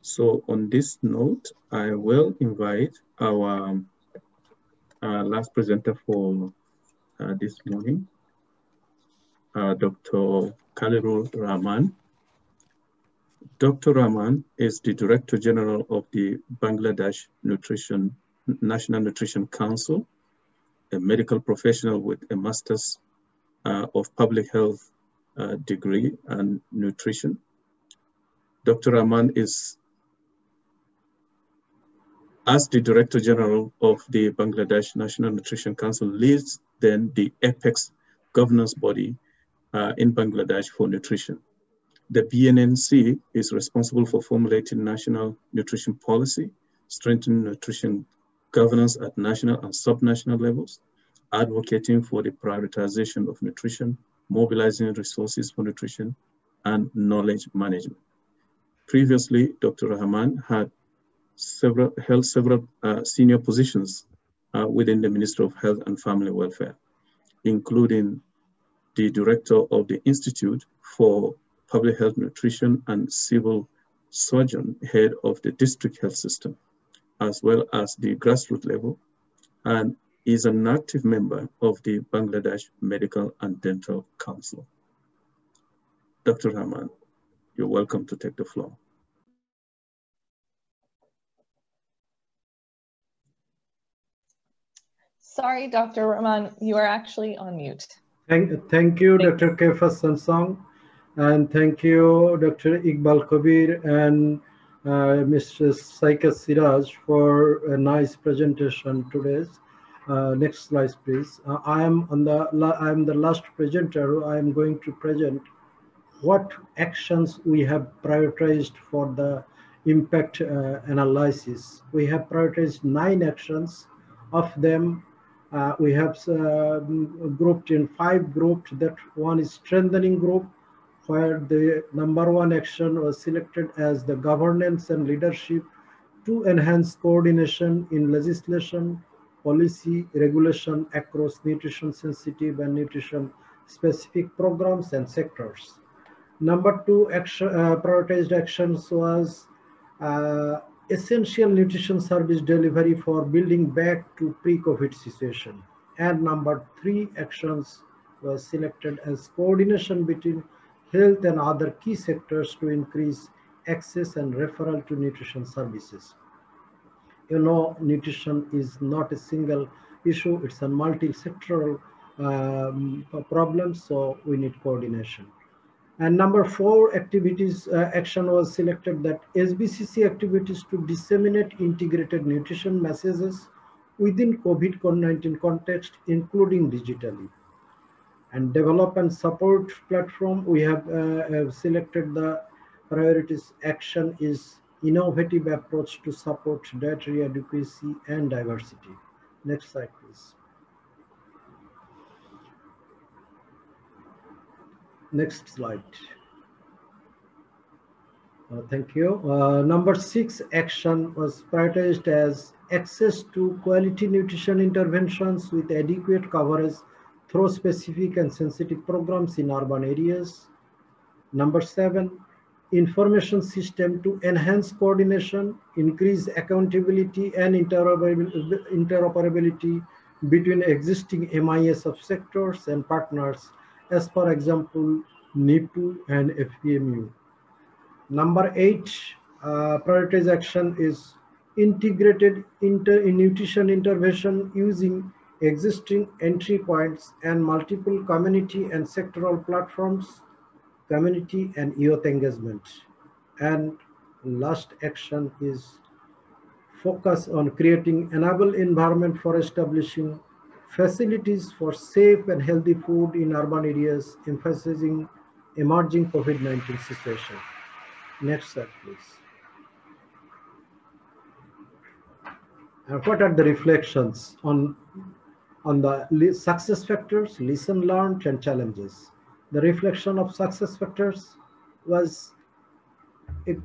So on this note, I will invite our uh, last presenter for uh, this morning, uh, Dr. Khalilur Rahman. Dr. Rahman is the Director General of the Bangladesh Nutrition National Nutrition Council, a medical professional with a Master's uh, of Public Health uh, degree and nutrition. Dr. Rahman is as the Director General of the Bangladesh National Nutrition Council leads then the apex governance body uh, in Bangladesh for nutrition. The BNNC is responsible for formulating national nutrition policy, strengthening nutrition governance at national and subnational levels, advocating for the prioritization of nutrition, mobilizing resources for nutrition, and knowledge management. Previously, Dr. Rahman had several, held several uh, senior positions uh, within the Ministry of Health and Family Welfare, including the director of the Institute for Public Health Nutrition and Civil Surgeon, head of the district health system, as well as the grassroots level, and is an active member of the Bangladesh Medical and Dental Council. Dr. Rahman, you're welcome to take the floor. Sorry, Dr. Rahman, you are actually on mute. Thank, thank you, thank Dr. Kefas Samson, and thank you, Dr. Iqbal Kabir and uh, Mr. Saiqa Siraj for a nice presentation today. Uh, next slide, please. Uh, I am on the I am the last presenter. I am going to present what actions we have prioritized for the impact uh, analysis. We have prioritized nine actions. Of them, uh, we have uh, grouped in five groups that one is strengthening group where the number one action was selected as the governance and leadership to enhance coordination in legislation, policy, regulation across nutrition sensitive and nutrition specific programs and sectors. Number two action, uh, prioritized actions was uh, essential nutrition service delivery for building back to pre-COVID situation. And number three actions was selected as coordination between health and other key sectors to increase access and referral to nutrition services. You know, nutrition is not a single issue, it's a multi-sectoral um, problem, so we need coordination. And number four activities uh, action was selected that SBCC activities to disseminate integrated nutrition messages within COVID-19 context, including digitally. And develop and support platform, we have, uh, have selected the priorities action is innovative approach to support dietary adequacy and diversity. Next slide, please. Next slide. Uh, thank you. Uh, number six action was prioritized as access to quality nutrition interventions with adequate coverage through specific and sensitive programs in urban areas. Number seven, information system to enhance coordination, increase accountability and interoperability between existing MIS of sectors and partners as for example, NIPU and FPMU. Number eight, uh, prioritized action is integrated inter nutrition intervention using existing entry points and multiple community and sectoral platforms, community and youth engagement. And last action is focus on creating enable environment for establishing facilities for safe and healthy food in urban areas, emphasizing emerging COVID-19 situation. Next slide, please. And what are the reflections on, on the success factors, lesson learned, and challenges? The reflection of success factors was a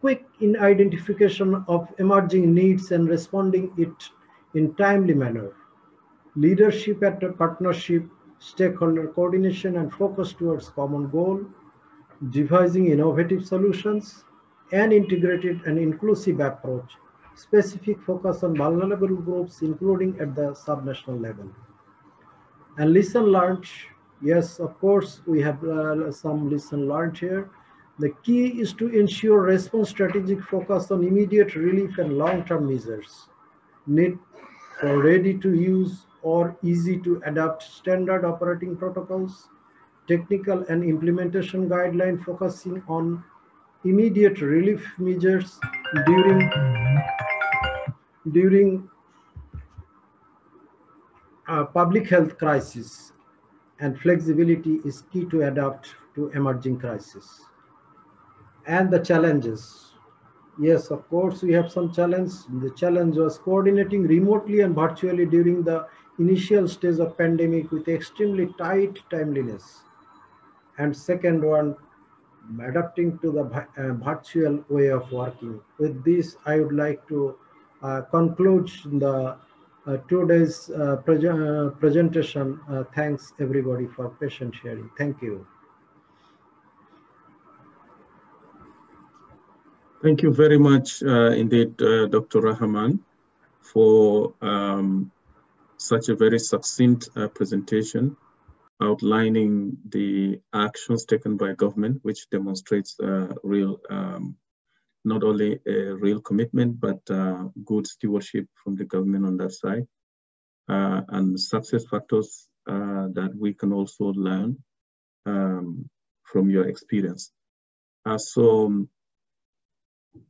quick in identification of emerging needs and responding it in timely manner leadership at a partnership, stakeholder coordination and focus towards common goal, devising innovative solutions, and integrated and inclusive approach, specific focus on vulnerable groups, including at the subnational level. And listen learned, yes, of course, we have uh, some listen learned here. The key is to ensure response strategic focus on immediate relief and long-term measures. Need for ready to use or easy to adapt standard operating protocols, technical and implementation guideline focusing on immediate relief measures during, during a public health crisis and flexibility is key to adapt to emerging crisis. And the challenges. Yes, of course, we have some challenge. The challenge was coordinating remotely and virtually during the initial stage of pandemic with extremely tight timeliness. And second one, adapting to the uh, virtual way of working. With this, I would like to uh, conclude the uh, two days uh, pre presentation. Thanks everybody for patient sharing. Thank you. Thank you very much indeed, Dr. Rahman, for um, such a very succinct uh, presentation outlining the actions taken by government, which demonstrates uh, real, um, not only a real commitment, but uh, good stewardship from the government on that side, uh, and success factors uh, that we can also learn um, from your experience. So um,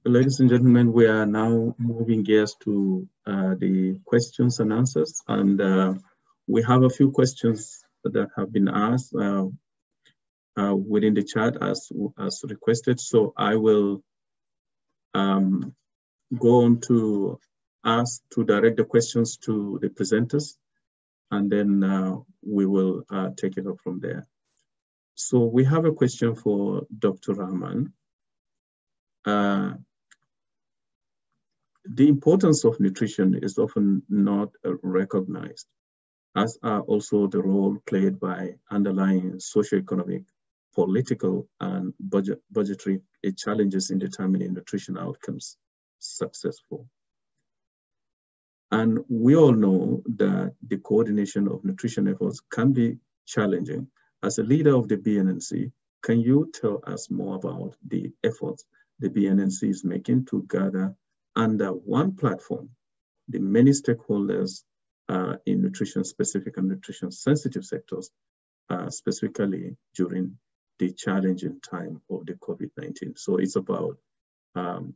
Ladies and gentlemen, we are now moving gears to uh, the questions and answers. And uh, we have a few questions that have been asked uh within the chat as, as requested. So I will um, go on to ask to direct the questions to the presenters, and then uh, we will uh, take it up from there. So we have a question for Dr. Rahman. Uh, the importance of nutrition is often not recognized, as are also the role played by underlying socioeconomic, political, and budget, budgetary challenges in determining nutrition outcomes successful. And we all know that the coordination of nutrition efforts can be challenging. As a leader of the BNNC, can you tell us more about the efforts the BNNC is making to gather under one platform the many stakeholders uh, in nutrition specific and nutrition sensitive sectors, uh, specifically during the challenging time of the COVID-19. So it's about um,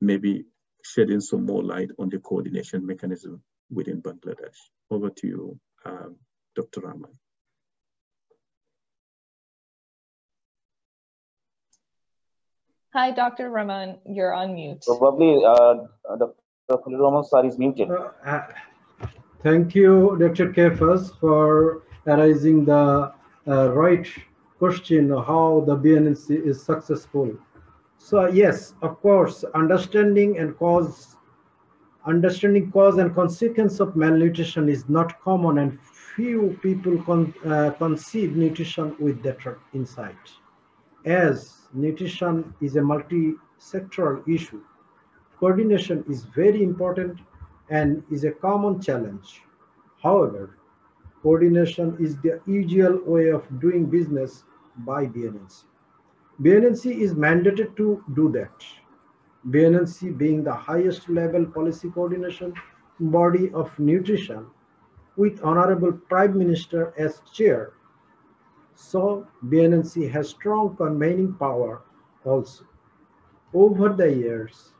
maybe shedding some more light on the coordination mechanism within Bangladesh. Over to you, um, Dr. Rahman. Hi, Dr. Rahman, you're on mute. Probably uh, Dr. Khalil Rahman sir is muted. Uh, uh, thank you, Dr. Kefas, for arising the uh, right question how the BNNC is successful. So yes, of course, understanding and cause, understanding cause and consequence of malnutrition is not common and few people con uh, conceive nutrition with that insight. As nutrition is a multi-sectoral issue, coordination is very important and is a common challenge. However, coordination is the usual way of doing business by BNNC. BNNC is mandated to do that. BNNC being the highest level policy coordination body of nutrition with Honorable Prime Minister as chair. So BNNC has strong convening power also. Over the years,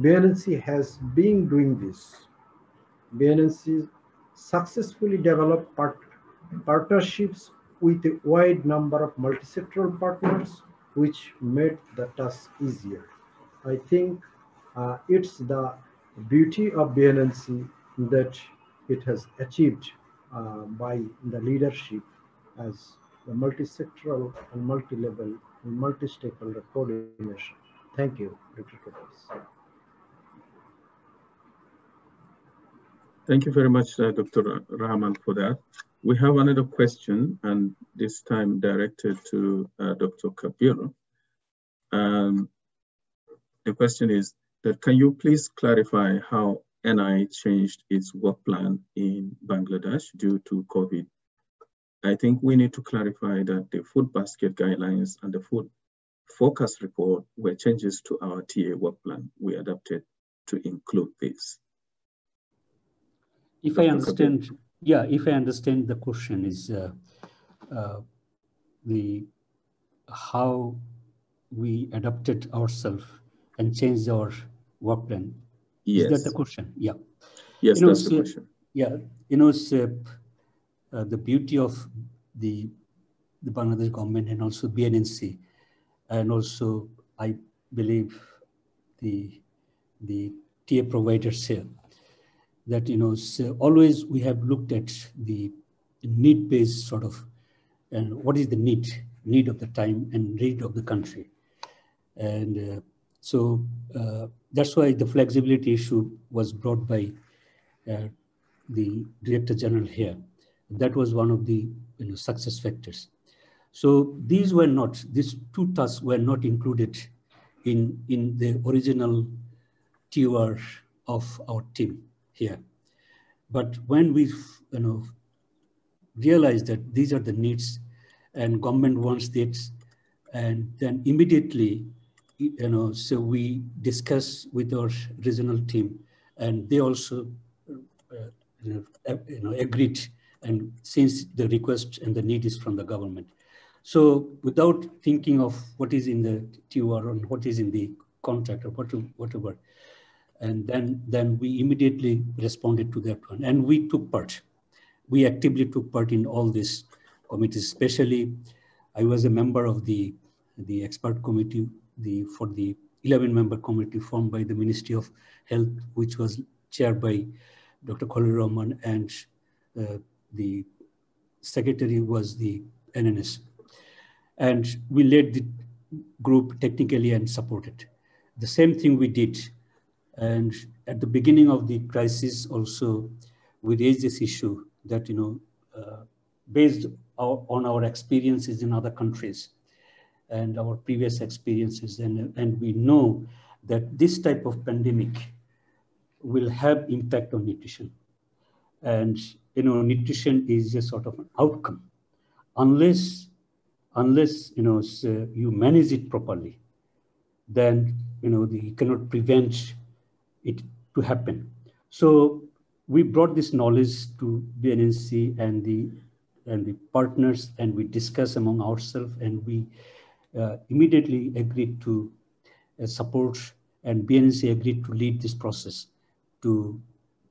BNNC has been doing this. BNNC successfully developed part partnerships with a wide number of multi-sectoral partners, which made the task easier. I think uh, it's the beauty of BNNC that it has achieved uh, by the leadership as the multi-sectoral and multi-level and multi-stakeholder coordination. Thank you, Dr. Kefas. Thank you very much, uh, Dr. Rahman, for that. We have another question, and this time directed to uh, Dr. Kabir. Um, the question is that can you please clarify how NI changed its work plan in Bangladesh due to COVID? I think we need to clarify that the food basket guidelines and the food focus report were changes to our TA work plan. We adapted to include this. If I understand, yeah, if I understand the question is uh, uh, the how we adapted ourselves and changed our work plan. Yes. Is that the question? Yeah. Yes, you know, that's the question. Yeah, you know, uh, the beauty of the the Bangladesh government and also BNNC, and also I believe the the TA providers here that you know so always we have looked at the need-based sort of and what is the need need of the time and need of the country. And uh, so uh, that's why the flexibility issue was brought by uh, the director general here. That was one of the you know, success factors. So these were not these two tasks were not included in in the original tour of our team here. But when we, you know, realize that these are the needs and government wants this, and then immediately, you know, so we discuss with our regional team and they also, uh, you, know, you know, agreed and since the request and the need is from the government. So without thinking of what is in the TOR and what is in the contract or what whatever, and then, then we immediately responded to that one. And we took part. We actively took part in all these committees, especially I was a member of the, the expert committee the, for the 11 member committee formed by the Ministry of Health, which was chaired by Dr. Khalil Rahman and uh, the secretary was the NNS. And we led the group technically and supported. The same thing we did and at the beginning of the crisis also, we raised this issue that, you know, uh, based our, on our experiences in other countries and our previous experiences, and, and we know that this type of pandemic will have impact on nutrition. And, you know, nutrition is a sort of an outcome, unless unless you know so you manage it properly, then you know the, you cannot prevent it to happen. So we brought this knowledge to BNNC and the and the partners, and we discuss among ourselves, and we uh, immediately agreed to uh, support, and BNNC agreed to lead this process to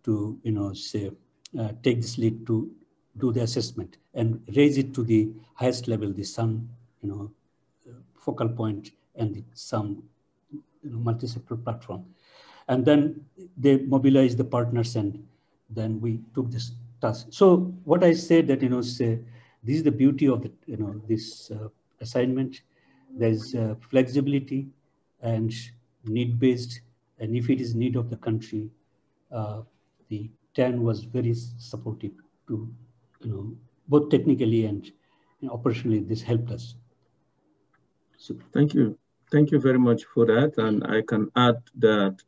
to you know say uh, take this lead to do the assessment and raise it to the highest level, the some you know focal point and the, some you know, multi-sector platform. And then they mobilized the partners and then we took this task. So what I said that, you know, say, this is the beauty of the, you know, this uh, assignment. There's uh, flexibility and need-based, and if it is need of the country, uh, the TAN was very supportive to, you know, both technically and you know, operationally, this helped us. So thank you. Thank you very much for that. And I can add that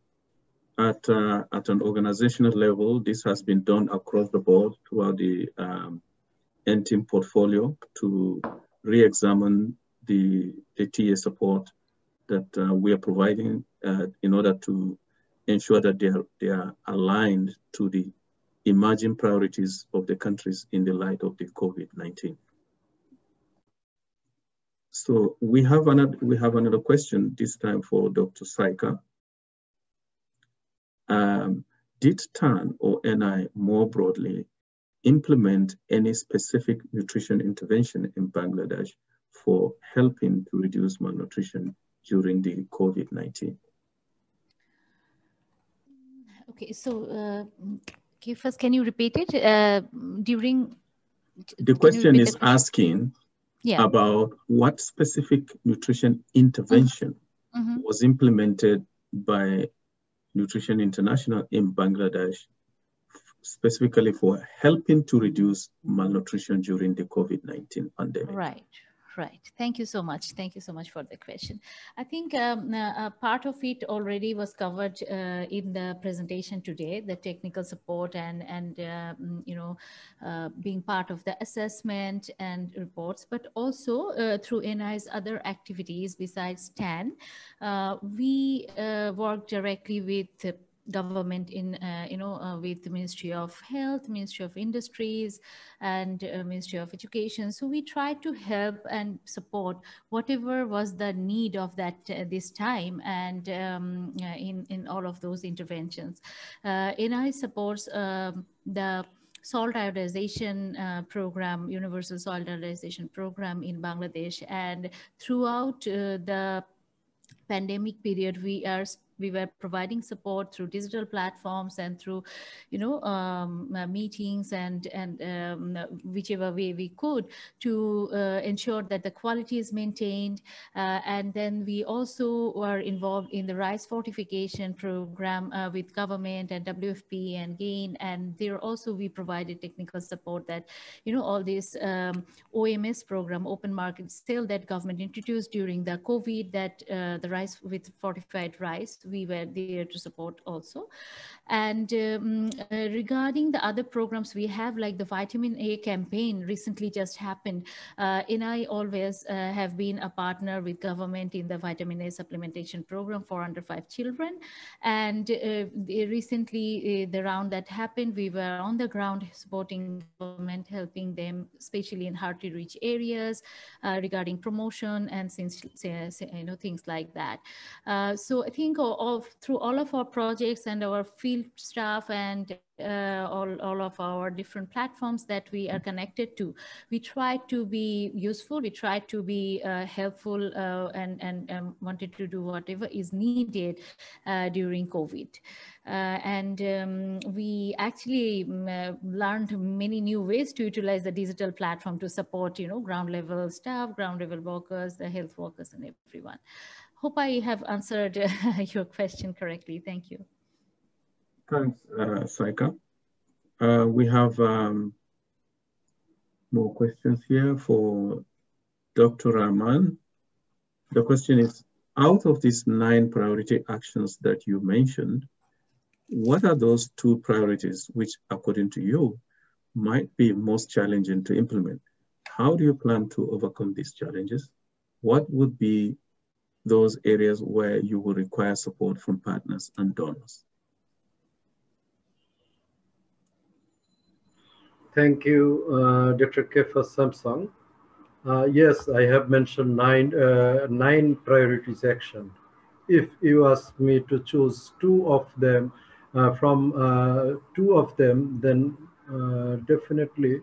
at, uh, at an organizational level, this has been done across the board throughout the um, NTEAM portfolio to re-examine the, the TA support that uh, we are providing uh, in order to ensure that they are, they are aligned to the emerging priorities of the countries in the light of the COVID-19. So we have another we have another question this time for Dr. Saiqa. Um, did TAN or NI more broadly implement any specific nutrition intervention in Bangladesh for helping to reduce malnutrition during the COVID-19? Okay, so uh, okay, first, can you repeat it? Uh, during the question is asking yeah. about what specific nutrition intervention mm -hmm. was implemented by Nutrition International in Bangladesh, specifically for helping to reduce malnutrition during the COVID-19 pandemic. Right. Right. Thank you so much. Thank you so much for the question. I think um, uh, part of it already was covered uh, in the presentation today, the technical support and, and um, you know, uh, being part of the assessment and reports, but also uh, through NI's other activities besides TAN, uh, we uh, work directly with government in, uh, you know, uh, with the Ministry of Health, Ministry of Industries, and uh, Ministry of Education. So we try to help and support whatever was the need of that uh, this time and um, uh, in, in all of those interventions. Uh, NI supports um, the salt iodization uh, program, universal salt iodization program in Bangladesh. And throughout uh, the pandemic period, we are we were providing support through digital platforms and through you know um, uh, meetings and and um, whichever way we could to uh, ensure that the quality is maintained. Uh, and then we also were involved in the rice fortification program uh, with government and WFP and GAIN. And there also we provided technical support that you know all this um, OMS program open market sale that government introduced during the COVID that uh, the rice with fortified rice we were there to support also. And um, uh, regarding the other programs we have, like the vitamin A campaign recently just happened. Uh, I always uh, have been a partner with government in the vitamin A supplementation program for under five children. And uh, recently, uh, the round that happened, we were on the ground supporting government, helping them, especially in hard to reach areas uh, regarding promotion and since, you know, things like that. so I think all, through all of our projects and our field staff and uh, all, all of our different platforms that we are connected to. We try to be useful, we try to be uh, helpful uh, and, and wanted to do whatever is needed uh, during COVID. Uh, and um, we actually um, uh, learned many new ways to utilize the digital platform to support, you know, ground level staff, ground level workers, the health workers and everyone. Hope I have answered your question correctly. Thank you. Thanks, uh, Saiqa. Uh, we have um, more questions here for Dr. Rahman. The question is, out of these nine priority actions that you mentioned, what are those two priorities which, according to you, might be most challenging to implement? how do you plan to overcome these challenges? What would be those areas where you will require support from partners and donors? Thank you, uh, Dr. Kefa Samson. Uh, yes, I have mentioned nine, uh, nine priorities action. If you ask me to choose two of them, uh, from uh, two of them, then uh, definitely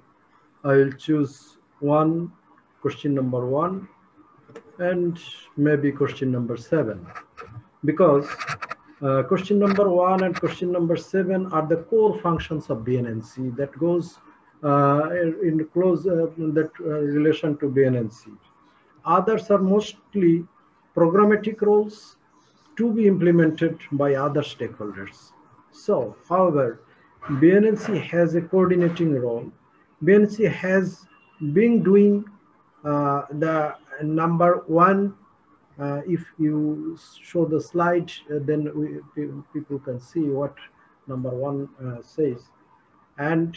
I will choose one, question number one, and maybe question number seven. Because uh, question number one and question number seven are the core functions of BNNC that goes uh, in close uh, that uh, relation to BNNC. Others are mostly programmatic roles to be implemented by other stakeholders. So, however, BNNC has a coordinating role. BNNC has been doing uh, the number one. Uh, if you show the slide, uh, then we, people can see what number one says. And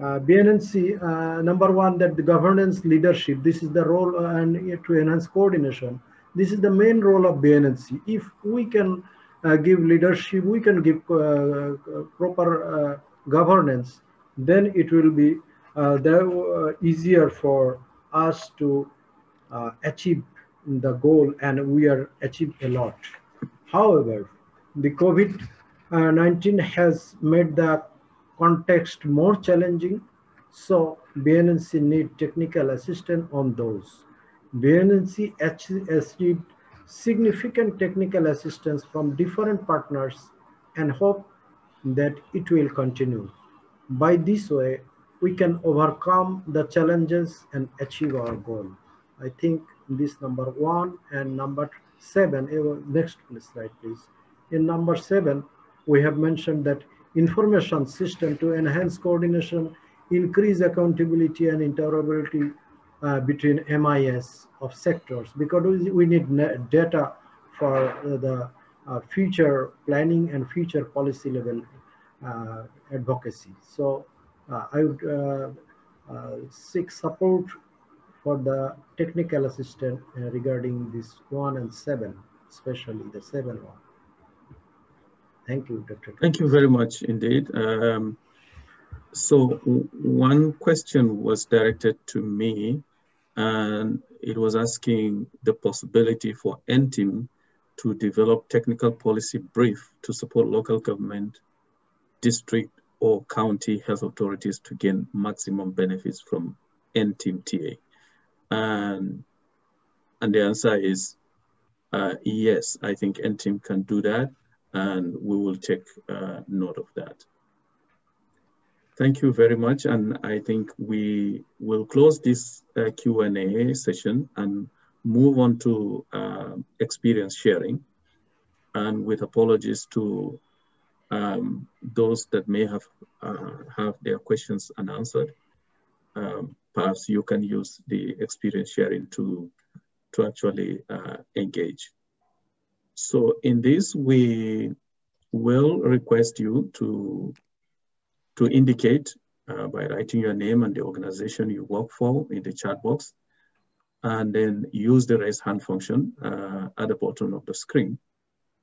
uh, BNNC, uh, number one, that the governance leadership, this is the role uh, and to enhance coordination. This is the main role of BNNC. If we can uh, give leadership, we can give uh, uh, proper governance, then it will be easier for us to Uh, achieve the goal and we are achieved a lot. However, the COVID-19 uh, has made the context more challenging. So BNNC need technical assistance on those. BNNC achieved significant technical assistance from different partners and hope that it will continue. By this way, we can overcome the challenges and achieve our goal. I think this number one and number seven, eh, next slide please. In number seven, we have mentioned that information system to enhance coordination, increase accountability and interoperability uh, between MIS of sectors because we need data for the uh, future planning and future policy level uh, advocacy. So uh, I would uh, uh, seek support for the technical assistance regarding this one and seven, especially the seven one. Thank you, Dr. Thank you very much indeed. Um, so one question was directed to me and it was asking the possibility for NTEAM to develop technical policy brief to support local government, district or county health authorities to gain maximum benefits from NTEAM TA. And, and the answer is uh, yes, I think NTEAM can do that and we will take uh, note of that. Thank you very much. And I think we will close this uh, Q&A session and move on to uh, experience sharing. And with apologies to um, those that may have uh, have their questions unanswered, um, perhaps you can use the experience sharing to, to actually uh, engage. So in this, we will request you to, to indicate uh, by writing your name and the organization you work for in the chat box, and then use the raise hand function uh, at the bottom of the screen.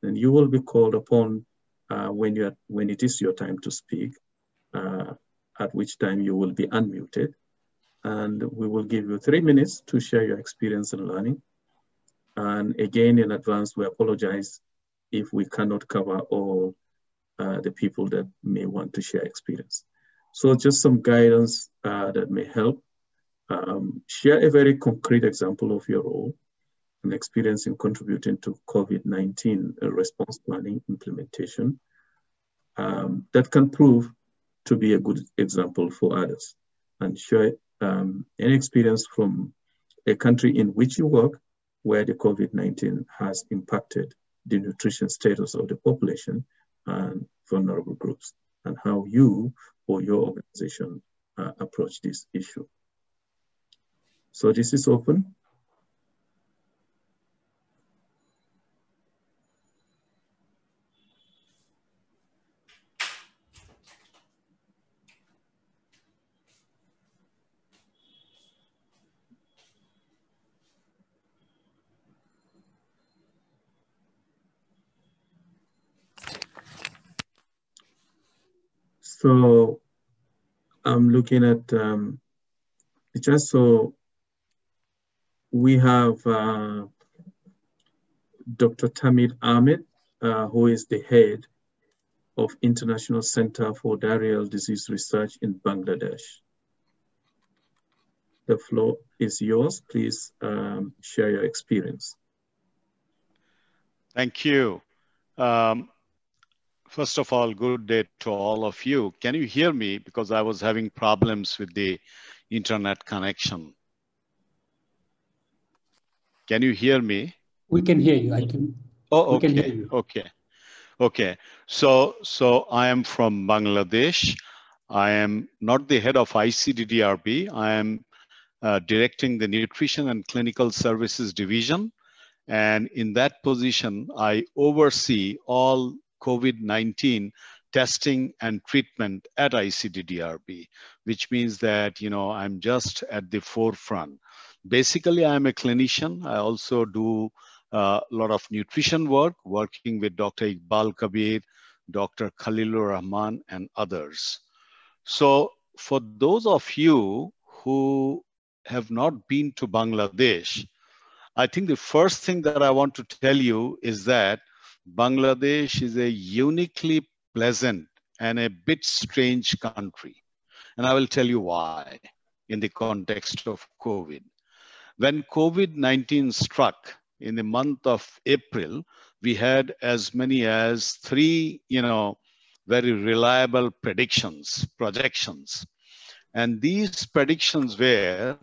Then you will be called upon uh, when, you are, when it is your time to speak, uh, at which time you will be unmuted. And we will give you three minutes to share your experience and learning. And again, in advance, we apologize if we cannot cover all uh, the people that may want to share experience. So just some guidance uh, that may help. Um, share a very concrete example of your role and experience in contributing to COVID-19 uh, response planning implementation um, that can prove to be a good example for others. And share um, any experience from a country in which you work where the COVID-19 has impacted the nutrition status of the population and vulnerable groups and how you or your organization uh, approach this issue. So this is open. So I'm looking at um, just so we have uh, Dr. Tahmeed Ahmed, uh, who is the head of International Center for Diarrheal Disease Research in Bangladesh. The floor is yours. Please um, share your experience. Thank you. Um, first of all, good day to all of you. Can you hear me? Because I was having problems with the internet connection. Can you hear me? We can hear you. I can. Oh, okay. Okay. Okay. So, so I am from Bangladesh. I am not the head of ICDDR,B. I am uh, directing the Nutrition and Clinical Services Division. And in that position, I oversee all COVID-19 testing and treatment at ICDDR,B, which means that, you know, I'm just at the forefront. Basically, I'm a clinician. I also do a uh, lot of nutrition work, working with Dr. Iqbal Kabir, Dr. Khalilur Rahman, and others. So for those of you who have not been to Bangladesh, I think the first thing that I want to tell you is that Bangladesh is a uniquely pleasant and a bit strange country. And I will tell you why in the context of COVID. When COVID-19 struck in the month of April, we had as many as three, you know, very reliable predictions, projections. And these predictions were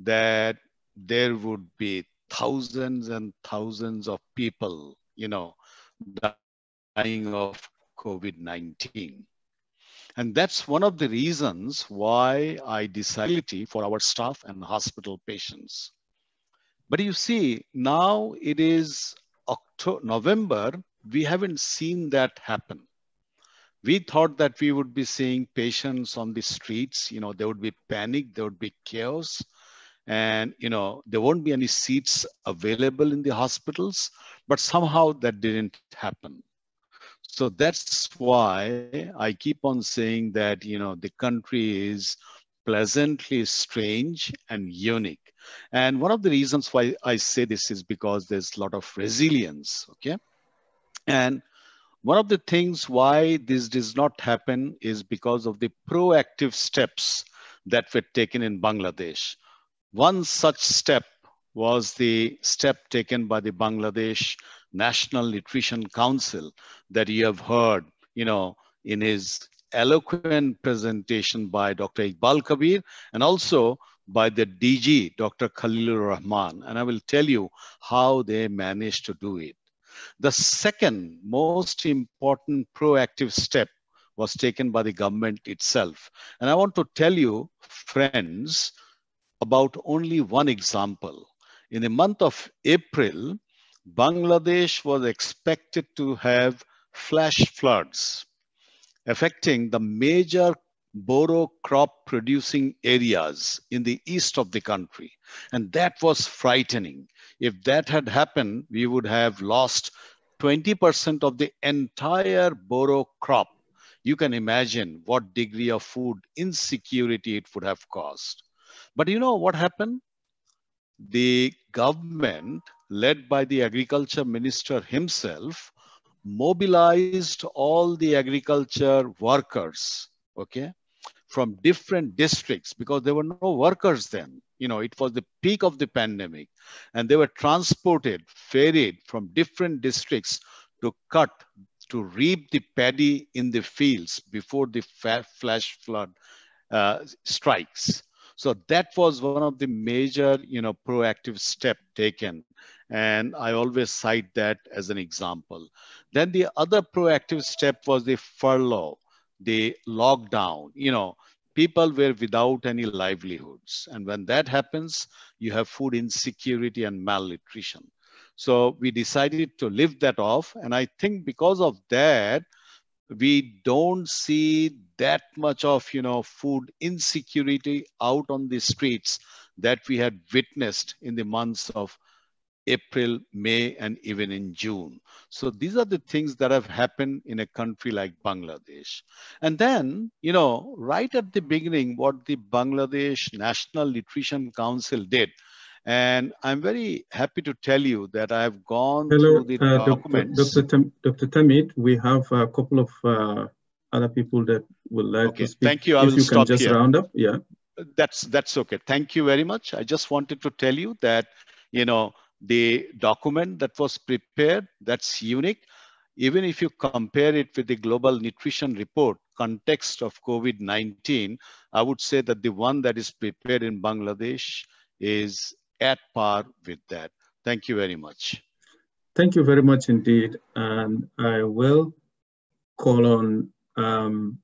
that there would be thousands and thousands of people, you know, dying of COVID-19. And that's one of the reasons why I decided for our staff and hospital patients. But you see, now it is October, November, we haven't seen that happen. We thought that we would be seeing patients on the streets, you know, there would be panic, there would be chaos, and you know there won't be any seats available in the hospitals but somehow that didn't happen. So that's why i keep on saying that you know the country is pleasantly strange and unique. And one of the reasons why i say this is because there's a lot of resilience okay? And one of the things why this does not happen is because of the proactive steps that were taken in bangladesh one such step was the step taken by the Bangladesh National Nutrition Council that you have heard, you know, in his eloquent presentation by Dr. Iqbal Kabir and also by the DG, Dr. Khalilur Rahman. And I will tell you how they managed to do it. The second most important proactive step was taken by the government itself. And I want to tell you, friends, about only one example. In the month of April, Bangladesh was expected to have flash floods affecting the major boro crop producing areas in the east of the country. And that was frightening. If that had happened, we would have lost 20% of the entire boro crop. You can imagine what degree of food insecurity it would have caused. But you know what happened? The government, led by the agriculture minister himself, mobilized all the agriculture workers, okay, from different districts because there were no workers then. You know, it was the peak of the pandemic and they were transported, ferried from different districts to cut, to reap the paddy in the fields before the flash flood uh, strikes. So that was one of the major, you know, proactive step taken. And I always cite that as an example. Then the other proactive step was the furlough, the lockdown, you know, people were without any livelihoods. And when that happens, you have food insecurity and malnutrition. So we decided to live that off. And I think because of that, we don't see that much of you know food insecurity out on the streets that we had witnessed in the months of April, May, and even in June. So these are the things that have happened in a country like Bangladesh. And then, you know, right at the beginning, what the Bangladesh National Nutrition Council did, and I'm very happy to tell you that I've gone Hello, through the uh, documents. Dr. Tam Dr. Tahmeed, we have a couple of uh, other people that would like okay, to speak. thank you. I if will you stop can just here. round up, yeah. That's that's okay. Thank you very much. I just wanted to tell you that you know the document that was prepared that's unique. Even if you compare it with the global nutrition report context of COVID-19, I would say that the one that is prepared in Bangladesh is at par with that. Thank you very much. Thank you very much indeed. And I will call on um,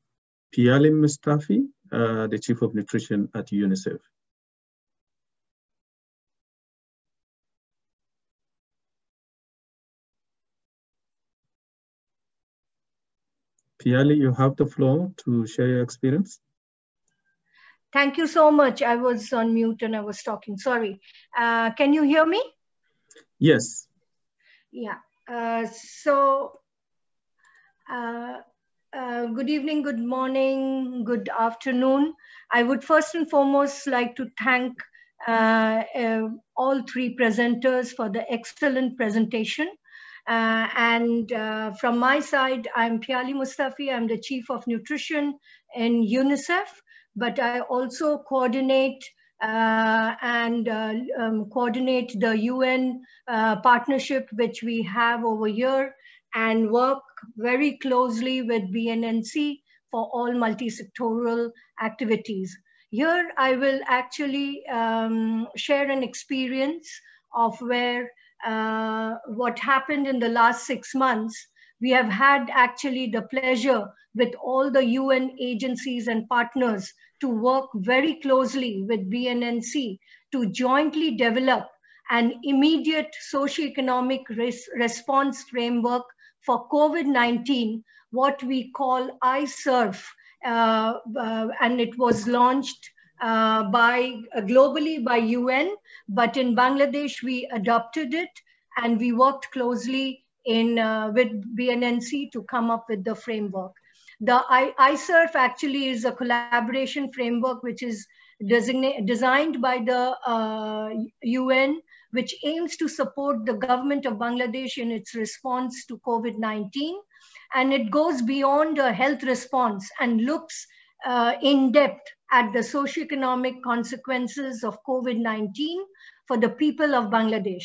Piyali Mustaphi, uh, the Chief of Nutrition at UNICEF. Piyali, you have the floor to share your experience. Thank you so much. I was on mute and I was talking. Sorry. Uh, can you hear me? Yes. Yeah. Uh, so, uh, uh, good evening, good morning, good afternoon. I would first and foremost like to thank uh, uh, all three presenters for the excellent presentation. Uh, and uh, from my side, I'm Piyali Mustaphi. I'm the Chief of Nutrition in UNICEF, but I also coordinate uh, and uh, um, coordinate the UN uh, partnership which we have over here and work very closely with BNNC for all multi-sectoral activities. Here I will actually um, share an experience of where uh, what happened in the last six months. We have had actually the pleasure with all the UN agencies and partners to work very closely with BNNC to jointly develop an immediate socioeconomic res response framework for COVID-19, what we call ISERF, uh, uh, and it was launched uh, by globally by UN, but in Bangladesh we adopted it and we worked closely in with BNNC to come up with the framework. The I, ISERF actually is a collaboration framework which is designed by the uh, UN, which aims to support the government of Bangladesh in its response to COVID-19. And it goes beyond a health response and looks uh, in depth at the socioeconomic consequences of COVID-19 for the people of Bangladesh.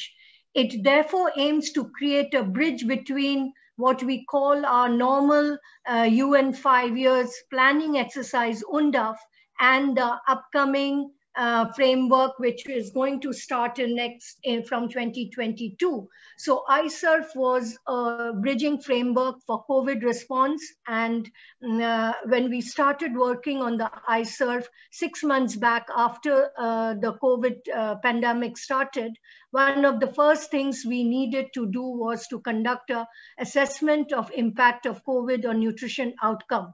It therefore aims to create a bridge between what we call our normal uh, UN five years planning exercise, UNDAF, and the upcoming uh, framework, which is going to start in next in, from 2022. So ISERF was a bridging framework for COVID response. And uh, when we started working on the ISERF six months back after uh, the COVID uh, pandemic started, one of the first things we needed to do was to conduct a assessment of impact of COVID on nutrition outcome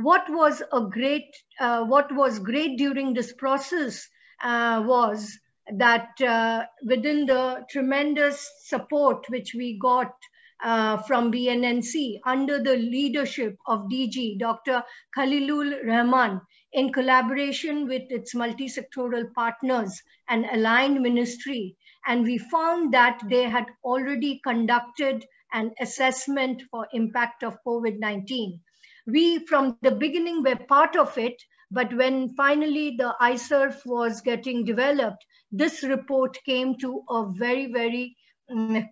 what was a great uh, what was great during this process uh, was that uh, within the tremendous support which we got uh, from BNNC under the leadership of DG Dr. Khalilur Rahman in collaboration with its multi-sectoral partners and aligned ministry and we found that they had already conducted an assessment for impact of COVID-19 we from the beginning were part of it, but when finally the ISERF was getting developed, this report came to a very, very, um,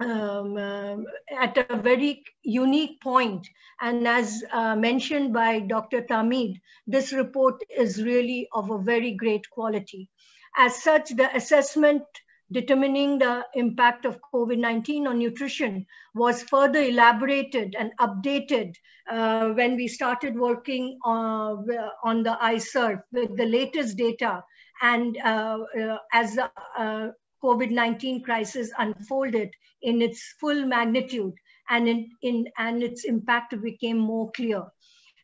uh, at a very unique point. And as uh, mentioned by Dr. Tahmeed, this report is really of a very great quality. As such, the assessment determining the impact of COVID-19 on nutrition was further elaborated and updated uh, when we started working uh, on the ISERF with the latest data. And uh, uh as the uh, COVID-19 crisis unfolded in its full magnitude and, in, in, and its impact became more clear.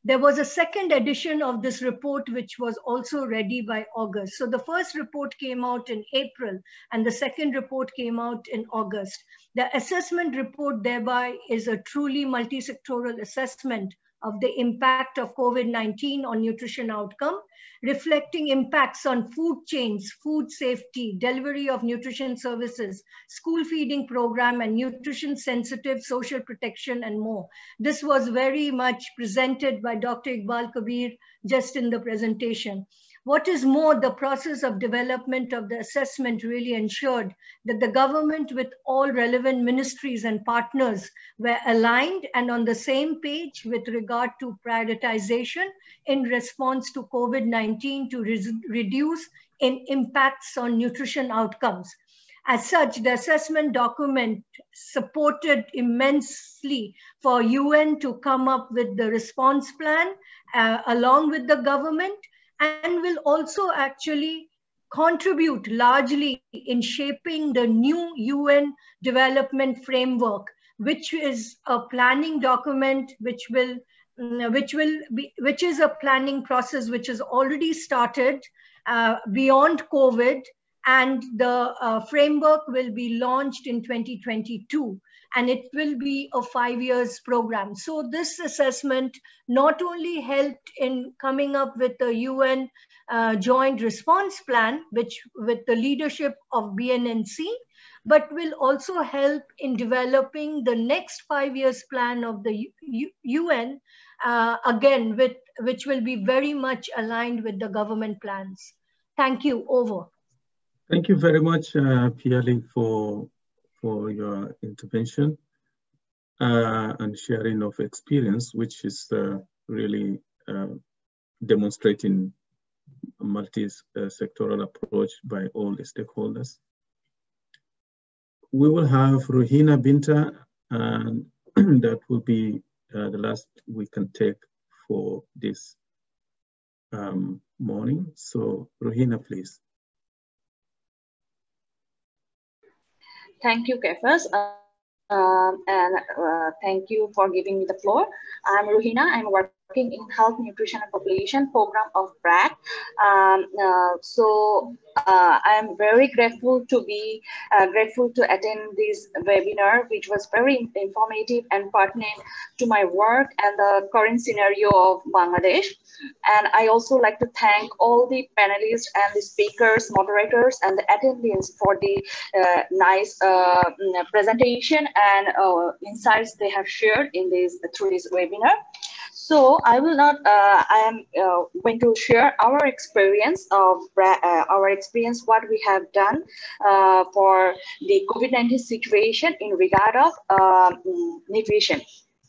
There was a second edition of this report, which was also ready by August. So the first report came out in April, and the second report came out in August. The assessment report thereby is a truly multi-sectoral assessment of the impact of COVID-19 on nutrition outcome, reflecting impacts on food chains, food safety, delivery of nutrition services, school feeding program, and nutrition sensitive social protection and more. This was very much presented by Dr. Iqbal Kabir just in the presentation. What is more, the process of development of the assessment really ensured that the government with all relevant ministries and partners were aligned and on the same page with regard to prioritization in response to COVID-19 to re reduce in impacts on nutrition outcomes. As such, the assessment document supported immensely for UN to come up with the response plan uh, along with the government and will also actually contribute largely in shaping the new UN development framework, which is a planning document which will mm, which will be which is a planning process which has already started uh, beyond COVID and the uh, framework will be launched in 2022 and it will be a five years program. So this assessment not only helped in coming up with the UN uh, joint response plan, which with the leadership of BNNC, but will also help in developing the next five years plan of the U UN, uh, again, with which will be very much aligned with the government plans. Thank you, over. Thank you very much, uh, Piyali, for for your intervention uh, and sharing of experience, which is uh, really uh, demonstrating a multi-sectoral approach by all the stakeholders. We will have Ruhina Binta, and that will be uh, the last we can take for this um, morning. So Ruhina, please. Thank you, Kefas. Uh, um, and uh, thank you for giving me the floor. I'm Ruhina. I'm working working in health, nutrition, and population program of BRAC. Um, uh, so uh, I'm very grateful to be uh, grateful to attend this webinar, which was very informative and pertinent to my work and the current scenario of Bangladesh. And I also like to thank all the panelists and the speakers, moderators, and the attendees for the uh, nice uh, presentation and uh, insights they have shared in this through this webinar. So I will not, uh, I am uh, going to share our experience of uh, our experience, what we have done uh, for the COVID-19 situation in regard of um, nutrition.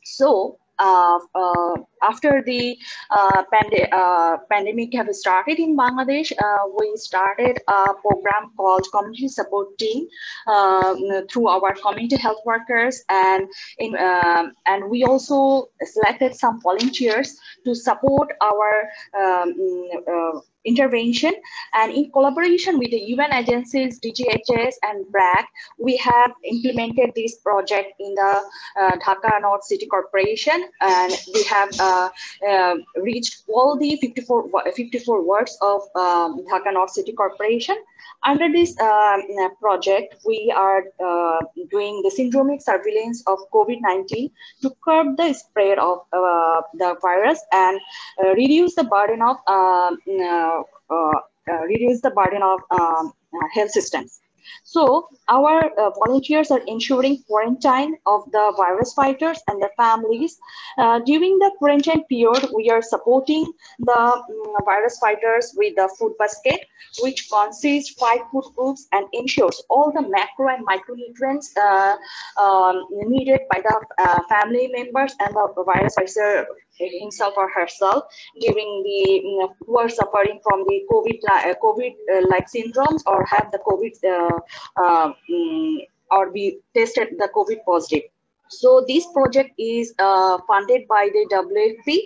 So uh, uh, after the uh, uh, pandemic have started in Bangladesh, uh, we started a program called Community Support Team um, through our community health workers, and in um, and we also selected some volunteers to support our um, uh, intervention. And in collaboration with the UN agencies, DGHS and BRAC, we have implemented this project in the uh, Dhaka North City Corporation. And we have uh, uh, reached all the 54, 54 wards of um, Dhaka North City Corporation. Under this um, project, we are uh, doing the syndromic surveillance of COVID-19 to curb the spread of uh, the virus and uh, reduce the burden of um, reduce the burden of um, health systems. So our uh, volunteers are ensuring quarantine of the virus fighters and their families. Uh, during the quarantine period, we are supporting the um, virus fighters with the food basket, which consists five food groups and ensures all the macro and micronutrients uh, um, needed by the uh, family members and the virus fighter himself or herself during the you know, who are suffering from the COVID uh, COVID uh, like syndromes or have the COVID uh, um, or be tested the COVID positive. So this project is uh, funded by the WFP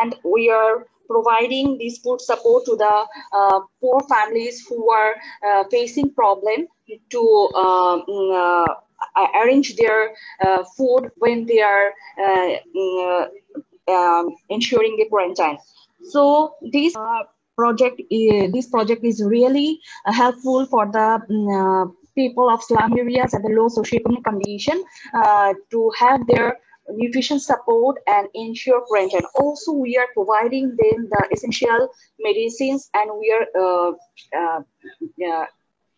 and we are providing this food support to the uh, poor families who are uh, facing problem to um, arrange their food when they are um, ensuring the quarantine. So this uh, project, is, this project is really uh, helpful for the mm, uh, people of slum areas and the low socioeconomic condition uh, to have their nutrition support and ensure quarantine. Also, we are providing them the essential medicines and we are uh, uh,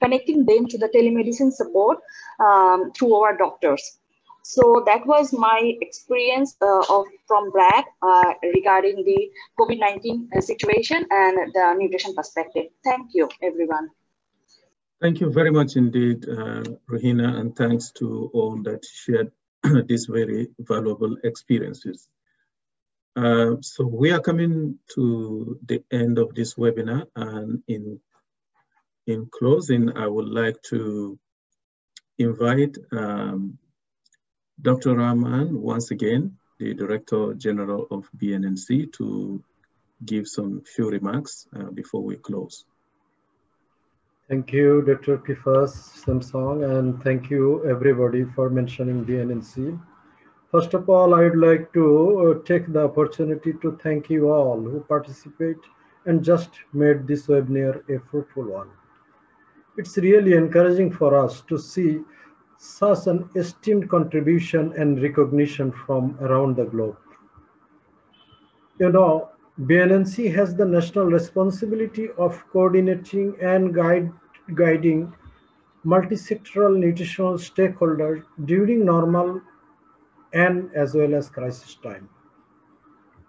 connecting them to the telemedicine support um, through our doctors. So that was my experience uh, of from BRAC uh, regarding the COVID-19 uh, situation and the nutrition perspective. Thank you, everyone. Thank you very much indeed, uh, Ruhina, and thanks to all that shared these very valuable experiences. Uh, so we are coming to the end of this webinar and in, in closing, I would like to invite um, Dr. Rahman, once again, the Director General of BNNC to give some few remarks uh, before we close. Thank you, Dr. Kefas Samson, and thank you everybody for mentioning BNNC. First of all, I'd like to uh, take the opportunity to thank you all who participate and just made this webinar a fruitful one. It's really encouraging for us to see such an esteemed contribution and recognition from around the globe. You know, BNNC has the national responsibility of coordinating and guide, guiding multi-sectoral nutritional stakeholders during normal and as well as crisis time.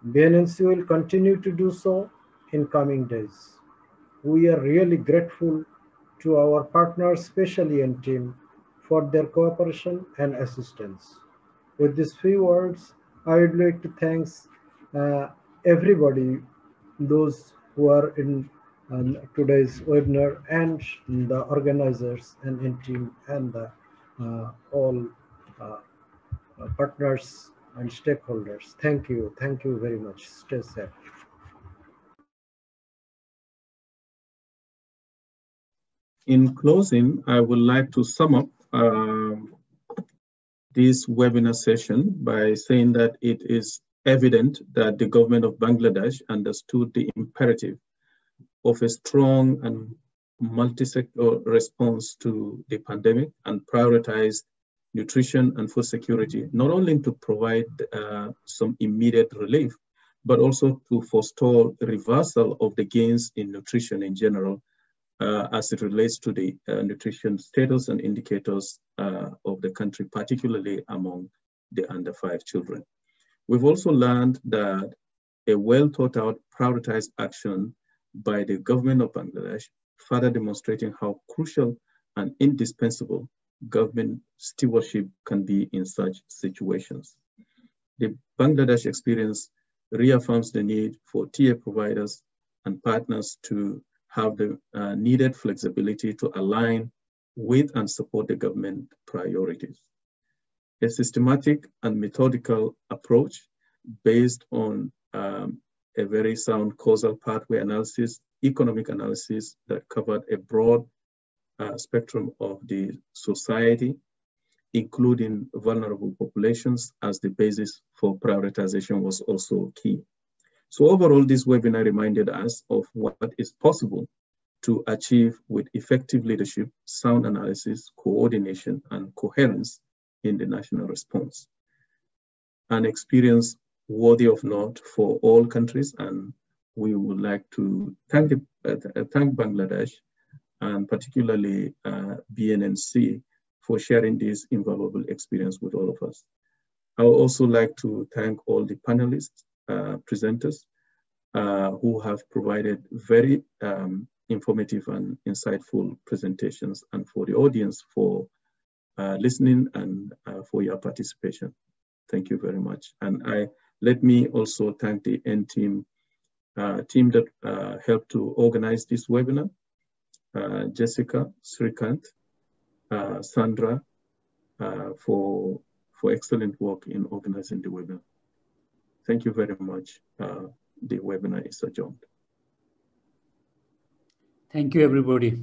BNNC will continue to do so in coming days. We are really grateful to our partners, especially NTEAM, for their cooperation and assistance. With these few words, I would like to thank uh, everybody, those who are in um, today's webinar and the organizers and NTEAM and the, uh, all uh, partners and stakeholders. Thank you. Thank you very much. Stay safe. In closing, I would like to sum up um, this webinar session by saying that it is evident that the government of Bangladesh understood the imperative of a strong and multi-sector response to the pandemic and prioritized nutrition and food security, not only to provide uh, some immediate relief, but also to forestall reversal of the gains in nutrition in general uh, as it relates to the uh, nutrition status and indicators uh, of the country, particularly among the under five children. We've also learned that a well thought out prioritized action by the government of Bangladesh, further demonstrating how crucial and indispensable government stewardship can be in such situations. The Bangladesh experience reaffirms the need for TA providers and partners to have the uh, needed flexibility to align with and support the government priorities. A systematic and methodical approach based on um, a very sound causal pathway analysis, economic analysis that covered a broad uh, spectrum of the society, including vulnerable populations as the basis for prioritization was also key. So overall, this webinar reminded us of what is possible to achieve with effective leadership, sound analysis, coordination, and coherence in the national response. An experience worthy of note for all countries, and we would like to thank, the, uh, thank Bangladesh and particularly uh, BNNC for sharing this invaluable experience with all of us. I would also like to thank all the panelists, uh, presenters, uh, who have provided very um, informative and insightful presentations and for the audience for uh, listening and uh, for your participation. Thank you very much. And I let me also thank the NTEAM, uh, team that uh, helped to organize this webinar. Uh, Jessica, Srikant, uh, Sandra, for, for excellent work in organizing the webinar. Thank you very much. Uh, the webinar is adjourned. Thank you, everybody.